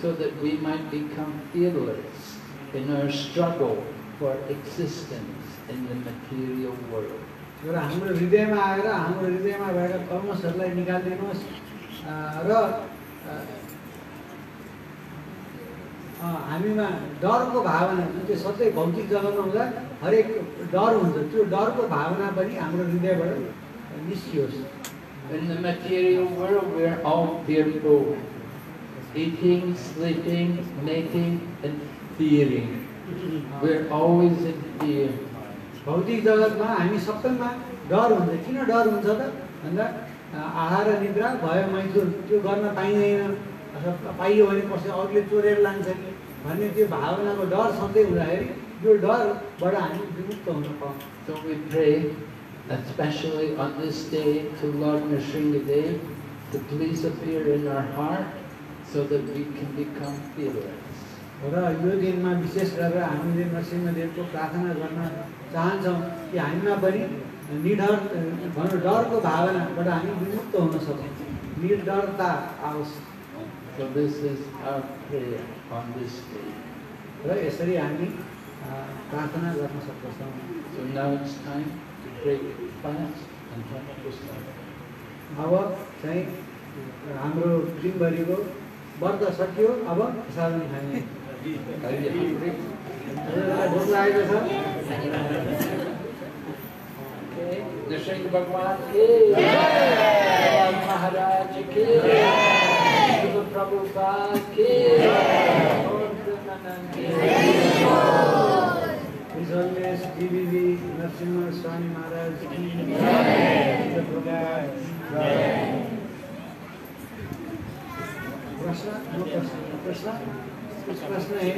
Speaker 1: so that we might become fearless in our struggle for existence in the material world.
Speaker 2: र हाम्रो हृदयमा आएर हाम्रो हृदयमा भएका कलमसहरूलाई निकालिदिनुहोस् अ, र अ, अ, हामीमा डरको भावना जुन चाहिँ सधैँ भौतिक जगतमा हुँदा हरेक डर हुन्छ त्यो डरको भावना पनि हाम्रो हृदयबाट निस्कियोस्
Speaker 1: In the material world, we're all fearful. Eating, sleeping, mating, and fearing. We're always in fear.
Speaker 2: भौतिक जगतमा हामी सबैमा डर हुन्छ किन डर हुन्छ त भन्दा आहार निद्रा भयो मैथुन त्यो गर्न पाइँदैन अथवा पाइयो भने पछि अरूले चोरेर लान्छ कि भन्ने त्यो भावनाको डर सधैँ हुँदाखेरि यो डरबाट हामी विमुक्त हुन पाउँछौँ
Speaker 1: So we pray, especially on this day to Lord Nrsingadev, to please appear in our heart so that we can become fearless. So this is our prayer on this day. So now it's time trek पाँच
Speaker 2: अब चाहिँ हाम्रो दिनभरिको व्रत सकियो अब साधन खाने भोक लागेको छ
Speaker 1: भगवान् महाराज के प्रभु के
Speaker 2: His Holiness B.V.V. Narasimha Swami Maharaj. Jai Buddha Jai प्रश्न दो प्रश्न प्रश्न कुछ प्रश्न है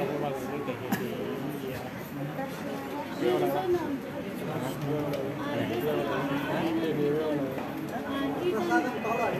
Speaker 2: प्रश्न तो थोड़ा है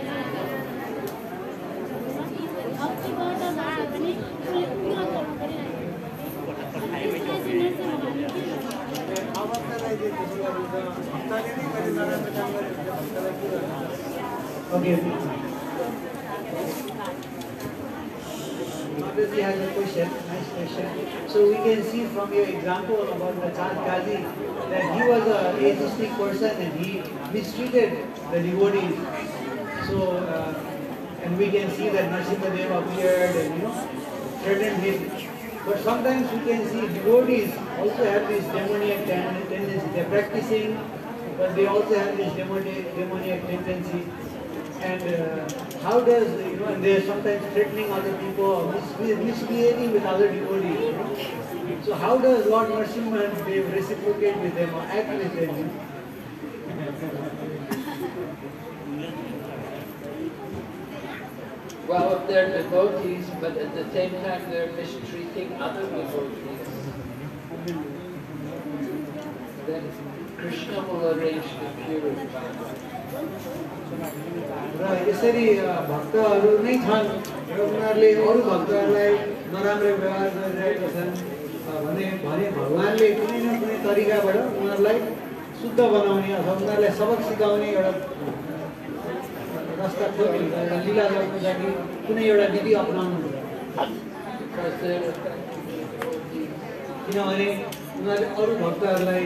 Speaker 2: Okay. Obviously has a question, nice question. So we can see from your example about the Chand Kazi that he was a atheistic person and he mistreated the devotees. So, uh, and we can see that Narasimhadev appeared and you know threatened him. But sometimes we can see devotees also have this demoniac tendency. They're practicing, but they also have this demoniac, demoniac tendency. And uh, how does, you know, and they're sometimes threatening other people, or mis- misbehaving with other devotees. You know? So how does Lord Narasimha Dev reciprocate with them or act with them?
Speaker 1: Well, they're devotees, but at the same time they're mistreating other devotees,
Speaker 2: र यसरी भक्तहरू नै छन् र उनीहरूले अरू भक्तहरूलाई नराम्रो व्यवहार गरिरहेका छन् भने भने भगवान्ले कुनै न कुनै तरिकाबाट उनीहरूलाई शुद्ध बनाउने अथवा उनीहरूलाई सबक सिकाउने एउटा रास्ता खोज्नुहुन्छ एउटा लिला गर्नु लागि कुनै एउटा विधि
Speaker 1: devotees.
Speaker 2: किनभने उनीहरूले अरू भक्तहरूलाई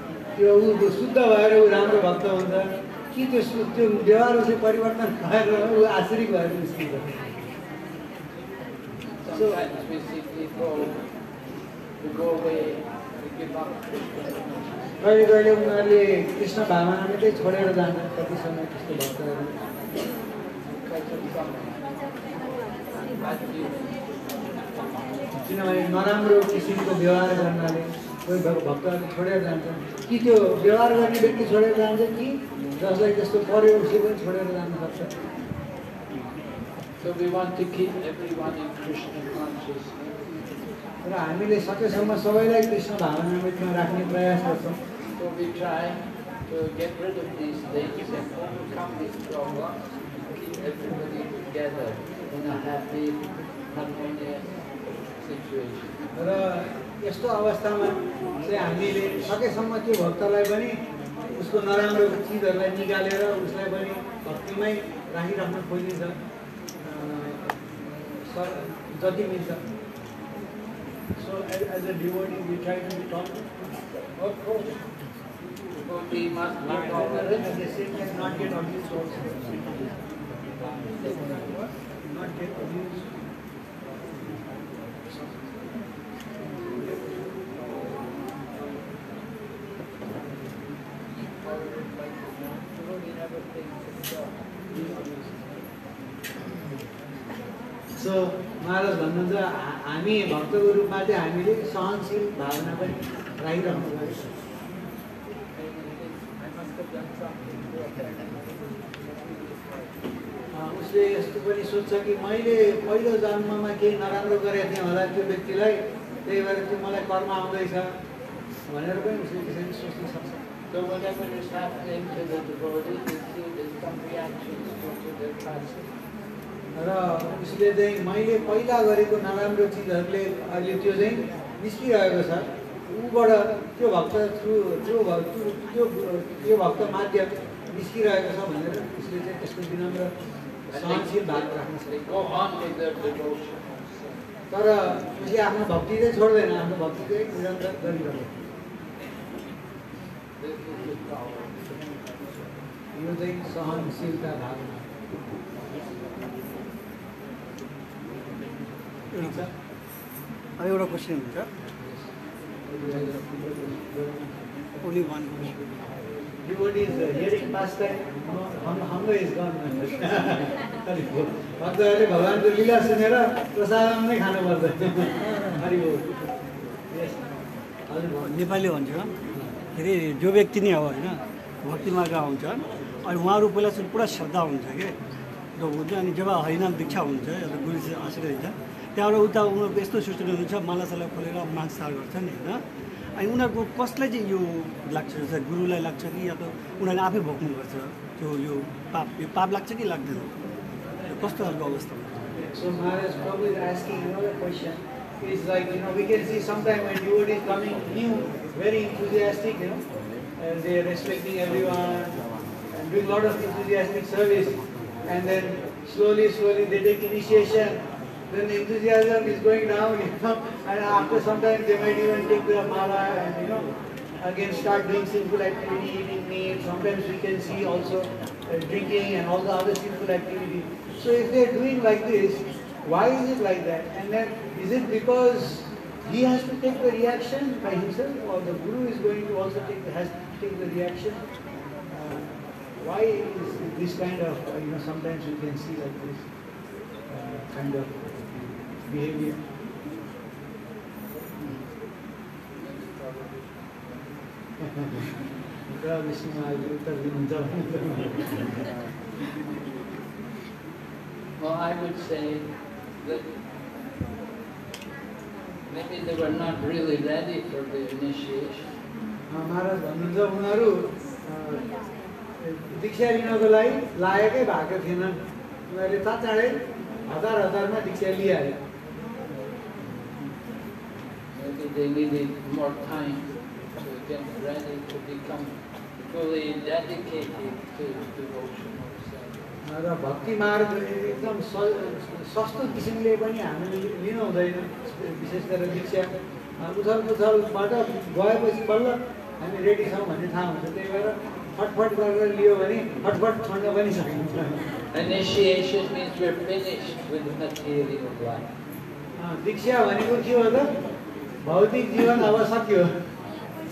Speaker 2: त्यो ऊ शुद्ध भएर ऊ राम्रो भक्त हुन्छ कि त्यो त्यो व्यवहारमा चाहिँ परिवर्तन भएर ऊ आश्रित भएर निस्किन्छ. कहिले कहिले उनीहरूले कृष्ण भावना मात्रै छोडेर जान्छ कति समय त्यस्तो भक्तहरू. किनभने नराम्रो किसिमको व्यवहार गर्नाले कोही भक्तहरूले छोडेर जान्छन्। कि त्यो व्यवहार गर्ने व्यक्ति छोडेर जान्छ कि जसलाई त्यस्तो पर्यो उसले पनि छोडेर
Speaker 1: जानुपर्छ।
Speaker 2: र हामीले सकेसम्म सबैलाई कृष्ण भावनामृतमा राख्ने प्रयास गर्छौँ। र चाहिँ हामीले सकेसम्म त्यो भक्तलाई पनि उसको नराम्रो निकालेर उसलाई पनि भक्तिमै राखिराख्न खोजिन्छ। अँ, स- जति मिल्छ। So as as get abused. महाराज भन्नुहुन्छ हामी भक्तको रूपमा चाहिँ हामीले सहनशील भावना पनि राखिरहनु पर्छ। उसले यस्तो पनि सोध्छ कि मैले पहिलो जन्ममा केही नराम्रो गरेको थिएँ होला त्यो व्यक्तिलाई त्यही भएर त्यो मलाई कर्म आउँदैछ। भनेर पनि उसले त्यसरी सोच्न सक्छ।
Speaker 1: due to their past.
Speaker 2: र उसले चाहिँ मैले पहिला गरेको नराम्रो चिजहरूले अहिले त्यो चाहिँ निस्किरहेको छ ऊबाट त्यो भक्त थ्रु त्यो भक्त त्यो त्यो भक्त माध्यम निस्किरहेको छ भनेर उसले चाहिँ त्यस्तो विनम्र सहनशील भाव राख्न सक्छ. तर उसले आफ्नो भक्ति चाहिँ छोड्दैन आफ्नो भक्ति चाहिँ निरन्तर
Speaker 1: power.
Speaker 2: यो चाहिँ सहनशीलता भावना
Speaker 3: अब एउटा क्वेसन हुन्छ
Speaker 2: is uh, hearing is gone. भक्तहरूले भगवान्को लीला सुनेर प्रसाद नै खानु पर्दैन।
Speaker 3: नेपाली भन्छ के अरे जो व्यक्ति नै हो होइन भक्ति मार्ग आउँछ अनि उहाँहरू पहिला सुरु पुरा श्रद्धा हुन्छ कि हुन्छ अनि जब हरिनाम दीक्षा हुन्छ गुरुजी आशीर्वाद दिन्छ त्यहाँबाट उता उनीहरूको यस्तो सिस्टम हुन्छ मालासाला खोलेर मागसार गर्छन् होइन अनि उनीहरूको कसलाई चाहिँ यो लाग्छ जस्तै गुरुलाई लाग्छ कि या त उनीहरूले आफै भोग्नुपर्छ त्यो यो पाप यो पाप लाग्छ कि लाग्दैन कस्तो खालको अवस्था हुन्छ
Speaker 2: is like, you know, we can see when devotee is coming new, very enthusiastic, you know, and they are respecting everyone. Doing a lot of enthusiastic service. And then slowly, slowly they take initiation. Then the enthusiasm is going down, you know, and after some time they might even take the mala and, you know, again start doing sinful activity, eating meat. Sometimes we can see also uh, drinking and all the other sinful activity. So if they are doing like this, why is it like that? And then is it because he has to take the reaction by himself or the guru is going to also take the, has to take the reaction? Why is this kind of, uh, you know, sometimes you can see like this uh, kind of behavior?
Speaker 1: well, I would say that maybe they were not really ready for the initiation.
Speaker 2: दीक्षा लिनको लागि लायकै भएको थिएनन्। उनीहरूले चाँडै हज़ार हजारमा दीक्षा लिइहाले।
Speaker 1: Maybe they needed more time to get ready to become fully dedicated to devotional service.
Speaker 2: र भक्ति मार्ग एकदम सस्तो किसिमले पनि हामीले लिनु हुँदैन। विशेष गरेर दीक्षा उथल पुथलबाट गएपछि बल्ल हामी रेडी छौँ भन्ने थाहा हुन्छ। त्यही भएर फटफट गरेर लियो भने फटफट छोड्न पनि सकिन्छ
Speaker 1: Initiation means we're finished with the material life.
Speaker 2: अँ, दीक्षा भनेको के हो त भौतिक जीवन अब सक्यो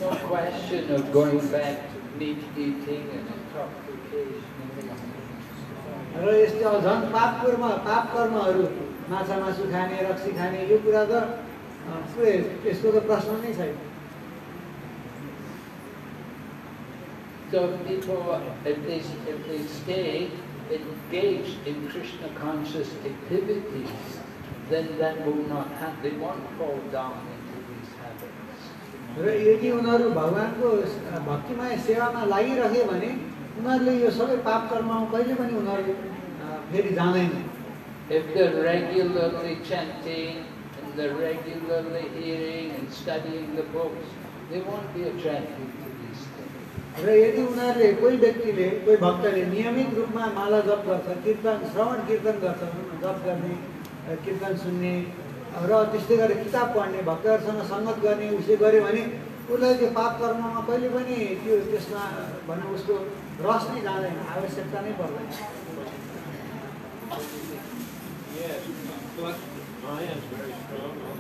Speaker 1: No question of going back to meat eating and intoxication.
Speaker 2: र यसले अब झन् पाप कर्म पाप कर्महरू माछा मासु खाने रक्सी खाने यो कुरा त यसको त प्रश्न नै छैन
Speaker 1: So if people, if they, if they stay engaged in Krishna conscious activities, then that will not happen. They won't fall down into these habits.
Speaker 2: र यदि उनीहरू भगवान्को अँ, भक्तिमय सेवामा लागिरहे भने उनीहरूले यो सबै पाप कर्ममा कहिले पनि उनीहरू अँ, फेरि जाँदैन
Speaker 1: If they're regularly chanting and they're regularly hearing and studying the books, they won't be attracted to these things.
Speaker 2: र यदि उनीहरूले कोही व्यक्तिले कोही भक्तले नियमित रूपमा माला जप गर्छ कीर्तन श्रवण कीर्तन गर्छ जप गर्ने कीर्तन सुन्ने र त्यस्तै गरेर किताब पढ्ने भक्तहरूसँग सङ्गत गर्ने उसले गर्यो भने उसलाई त्यो पाप कर्ममा कहिले पनि त्यो त्यसमा भनौँ उसको रस नै जाँदैन आवश्यकता नै पर्दैन
Speaker 4: Yes, also. So,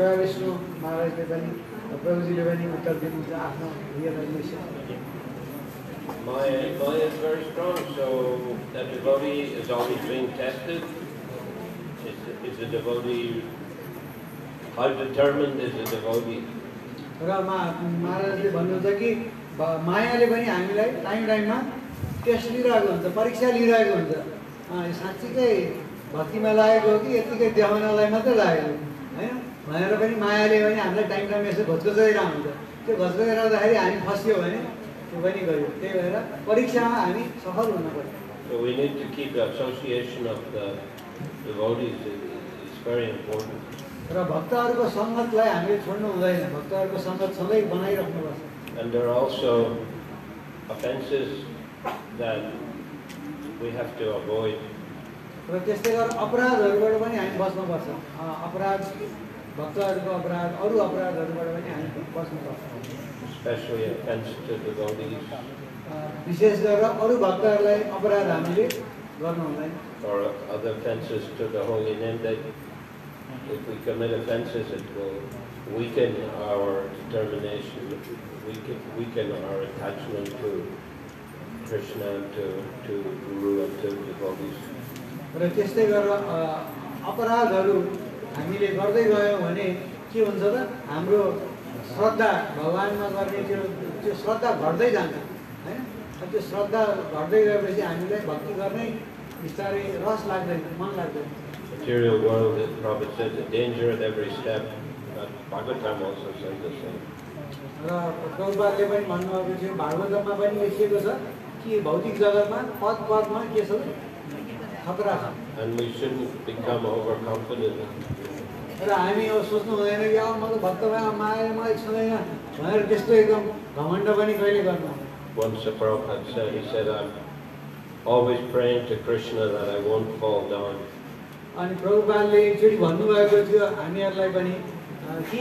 Speaker 2: प्रभु विष्णु महाराजले पनि प्रभुजीले पनि उत्तर दिनुहुन्छ आफ्नो realisation
Speaker 4: Maya, Maya is very strong, so that devotee is always being tested. Is, is a devotee, how determined is a devotee?
Speaker 2: र महाराजले भन्नुहुन्छ कि मायाले पनि हामीलाई टाइम टाइममा टेस्ट लिइरहेको हुन्छ परीक्षा लिइरहेको हुन्छ साँच्चीकै भक्तिमा लागेको हो कि यत्तिकै देखाउनलाई मात्रै लागेको होइन भनेर पनि मायाले पनि हामीलाई टाइम टाइम यसो घचघचाइरहेको हुन्छ त्यो घचघचाइरहँदाखेरि हामी फस्यो भने त्यो पनि गयो त्यही भएर परीक्षामा हामी सफल हुन पर्यो।
Speaker 4: So we need to keep the association of the devotees, It- it's very important.
Speaker 2: र भक्तहरूको सङ्गतलाई हामीले छोड्नु हुँदैन। भक्तहरूको सङ्गत सधैँ बनाइराख्नुपर्छ।
Speaker 4: And there are also offenses that we have to avoid.
Speaker 2: र त्यस्तै गरेर अपराधहरूबाट पनि हामी बस्नुपर्छ अपराध भक्तहरूको अपराध अरू अपराधहरूबाट पनि हामी बस्नुपर्छ
Speaker 4: especially offense to devotees
Speaker 2: अँ, विशेष गरेर अरू भक्तहरूलाई अपराध हामीले गर्नु हुँदैन
Speaker 4: or other offenses to the holy name that if we commit offenses, it will weaken our determination, weaken, weaken our attachment to Krishna, to, to Guru and to devotees.
Speaker 2: र त्यस्तै गरेर अँ, अपराधहरू हामीले गर्दै गयौँ भने के हुन्छ त हाम्रो श्रद्धा भगवान्मा गर्ने त्यो त्यो श्रद्धा घट्दै जान्छ होइन? त्यो श्रद्धा घट्दै गएपछि हामीलाई भक्ति गर्नै बिस्तारै रस लाग्दैन मन लाग्दैन।
Speaker 4: Material world, the Prophet says, the danger at every step, but Bhagavatam also says the same.
Speaker 2: र प्रभुपादले पनि भन्नुभएको थियो भागवतमा पनि लेखिएको छ कि भौतिक जगतमा पद पदमा के छ
Speaker 4: And we shouldn't become overconfident.
Speaker 2: र हामी अब सोच्नु हुँदैन कि अब म त भक्तमा माया मलाई छुँदैन भनेर त्यस्तो एकदम घमण्ड पनि कहिले गर्नु।
Speaker 4: Once Prabhupada said, he said, I'm always praying to Krishna that I won't fall down.
Speaker 2: अनि प्रभुपादले एकचोटि भन्नुभएको थियो हामीहरूलाई पनि कि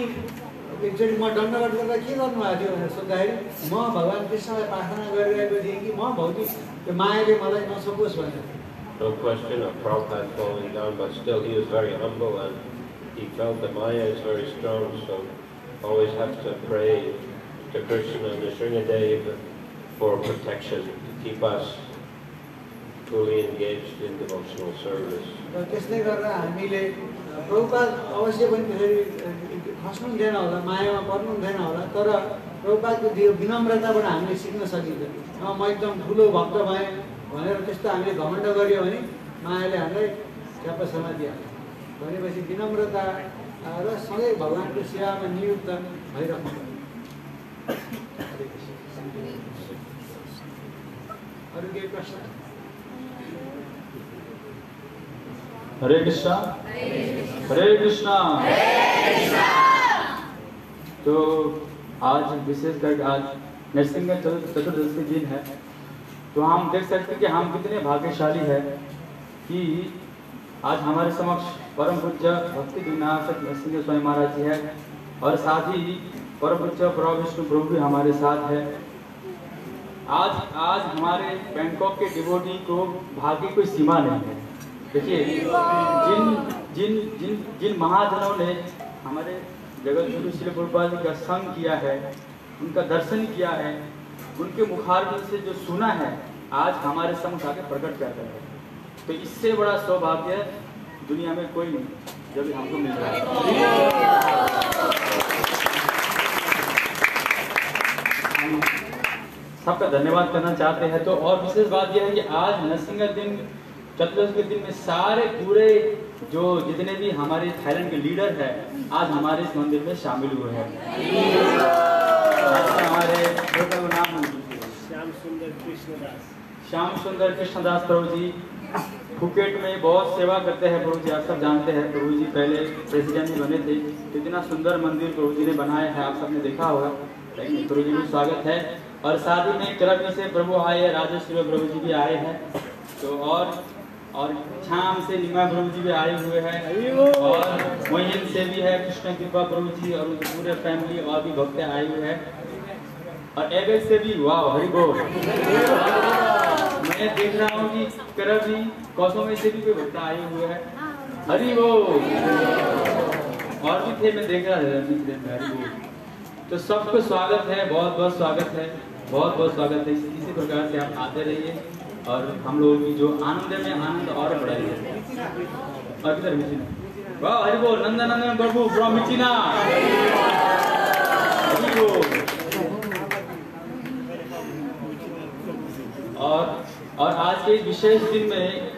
Speaker 2: एकचोटि म दण्डवट गर्दा के गर्नुभएको थियो भनेर सोद्धाखेरि म भगवान् कृष्णलाई प्रार्थना गरिरहेको थिएँ कि म भौतिक त्यो मायाले मलाई नसकोस् भनेर
Speaker 4: No question of Prabhupada falling down, but still he was very humble and he felt that Maya is very strong, so always have to pray to Krishna and the Sringadev for protection, to keep us fully engaged in devotional service.
Speaker 2: र त्यस्तै गरेर हामीले प्रभुपाद अवश्य पनि त्यसरी खस्नु हुँदैन होला मायामा पर्नु हुँदैन होला तर प्रभुपादको त्यो विनम्रताबाट हामीले सिक्न सकिन्छ अँ, म एकदम ठुलो भक्त भएँ भनेर त्यस्तो हामीले घमण्ड गऱ्यो भने मायाले हामीलाई च्याप्प समातिहाल्छ भनेपछि विनम्रता र सधैँ भगवान्को सेवामा नियुक्त कृष्ण। अरू केही प्रश्न?
Speaker 5: हरे कृष्णा। हरे कृष्णा। तो आज विशेष करके आज नरसिंह चतुर्दशी दिन है। तो हम देख सकते हैं कि हम कितने भाग्यशाली है कि आज हमारे समक्ष परम पूज्य भक्ति विनाशक नरसिंह स्वामी महाराज जी है और साथ ही परम पूज्य प्रभु विष्णु प्रभु भी हमारे साथ है। आज आज हमारे बैंकॉक के डिवोटी को भाग्य कोई सीमा नहीं है। देखिए, जिन जिन जिन जिन महाजनों ने हमारे जगत गुरु श्री गुरुपाल जी का संग किया है, उनका दर्शन किया है उनके मुखारबिंद से जो सुना है, आज हमारे समक्ष आके प्रकट कर रहे हैं। तो इससे बड़ा सौभाग्य दुनिया में कोई नहीं, जब हमको मिल रहा है। सबका धन्यवाद करना चाहते हैं। तो और विशेष बात यह है कि आज नरसिंह दिन, चतुर्दश के दिन में सारे पूरे जो जितने भी हमारे थाईलैंड के लीडर हैं, आज हमारे इस मंदिर में शामिल हुए हैं। हमारे
Speaker 6: सुंदर कृष्णदास।
Speaker 5: श्याम सुंदर कृष्णदास प्रभु जी फुकेट में बहुत सेवा करते हैं प्रभु जी आप सब जानते हैं प्रभु जी पहले प्रेसिडेंट बने थे इतना सुंदर मंदिर प्रभु जी ने बनाया है आप सबने देखा होगा। लेकिन प्रभु जी भी स्वागत है। और साथ ही में तरफ़ से प्रभु आए हैं राजेश्वर प्रभु जी भी आए हैं। तो और और छाम से नीमा प्रभु जी भी आए हुए हैं। और मोहिन से भी है कृष्ण कृपा प्रभु जी और उनके पूरे फैमिली और भी भक्त आए हुए हैं। और एबेक्स से भी वाह हरि बोल मैं देख रहा हूँ कि करब जी कौसों में से भी कोई भक्त आए हुए हैं। हरि बोल। और भी थे, मैं देख रहा था, हरि तो सबको स्वागत है, बहुत बहुत स्वागत है, बहुत बहुत स्वागत है। इसी प्रकार से आप आते रहिए और हम लोगों की जो आनंद में आनंद और बढ़ाइए और मिचिना? वाह, हरि बोल, नंदन नंदन प्रभु फ्रॉम मिचिना। हरि बोल। और और आज के विशेष दिन में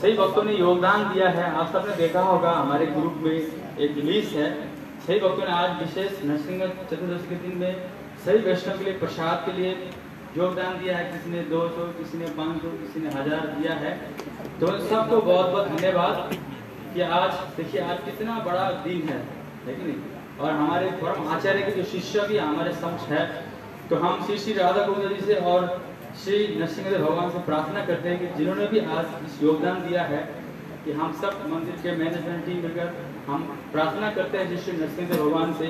Speaker 5: सही भक्तों ने योगदान दिया है। आप सबने देखा होगा, हमारे ग्रुप में एक रिलीज़ है। सही भक्तों ने आज विशेष नरसिंह चतुर्दशी के दिन में सही वैष्णव के लिए प्रसाद के लिए योगदान दिया है। किसी ने 200 किसी ने 500 किसी ने हज़ार दिया है। तो सबको बहुत बहुत धन्यवाद कि आज, देखिए, आज कितना बड़ा दिन है कि नहीं? और हमारे परम आचार्य के जो शिष्य भी हमारे समक्ष है तो हम श्री श्री राधा गोविंद जी से और श्री नरसिंहदेव भगवान से प्रार्थना करते हैं कि जिन्होंने भी आज योगदान दिया है कि हम सब मंदिर के मैनेजमेंट टीम मिलकर हम प्रार्थना करते हैं श्री नरसिंहदेव भगवान से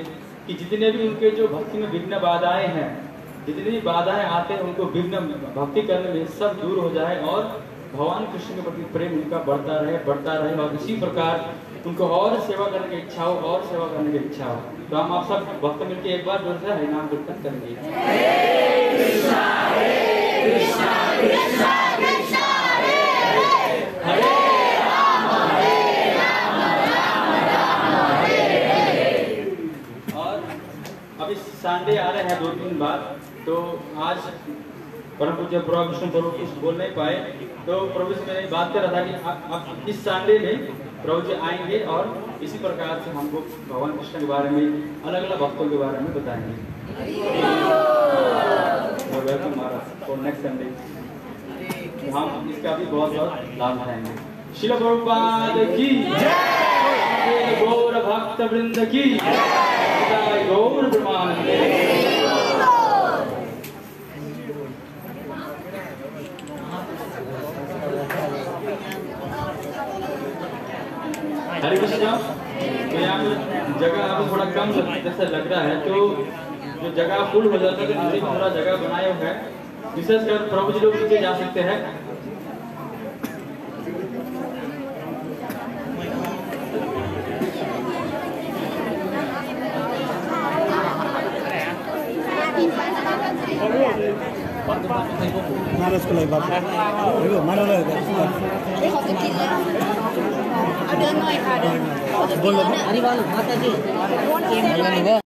Speaker 5: कि जितने भी उनके जो भक्ति में विघ्न बाधाएँ हैं, जितनी भी बाधाएँ आते हैं, उनको विघ्न भक्ति करने में सब दूर हो जाए और भगवान कृष्ण के प्रति प्रेम उनका बढ़ता रहे बढ़ता रहे और इसी प्रकार उनको और सेवा करने की इच्छा हो, और सेवा करने की इच्छा हो। तो हम आप सब भक्त मिलकर एक बार ज़ोर से हरिनाम कीर्तन करेंगे। संडे आ रहे हैं दो तीन बाद तो आज प्रभु बोल नहीं पाए। तो प्रभु मैंने बात रहा था कि अब इस में प्रभु जी आएँगे और इसी प्रकार से हमको भगवान कृष्ण के बारे में अलग अलग भक्तों के बारे में बताएँगे। नेक्स्ट हम बहुत बहुत लाभ उठाएँगे शिल प्रभुपाद की जय गौर भक्त वृंद की गौर हरे कृष्णा तो यहाँ जगह आपको थोड़ा कम जैसा लग रहा है तो जो जगह फुल हो जाता है तो थोड़ा जगह बनाए हुए है। विशेषकर प्रभु जी लोग नीचे जा सकते हैं।
Speaker 3: महाराजको लागि। बात हो महाराजलाई
Speaker 7: ได้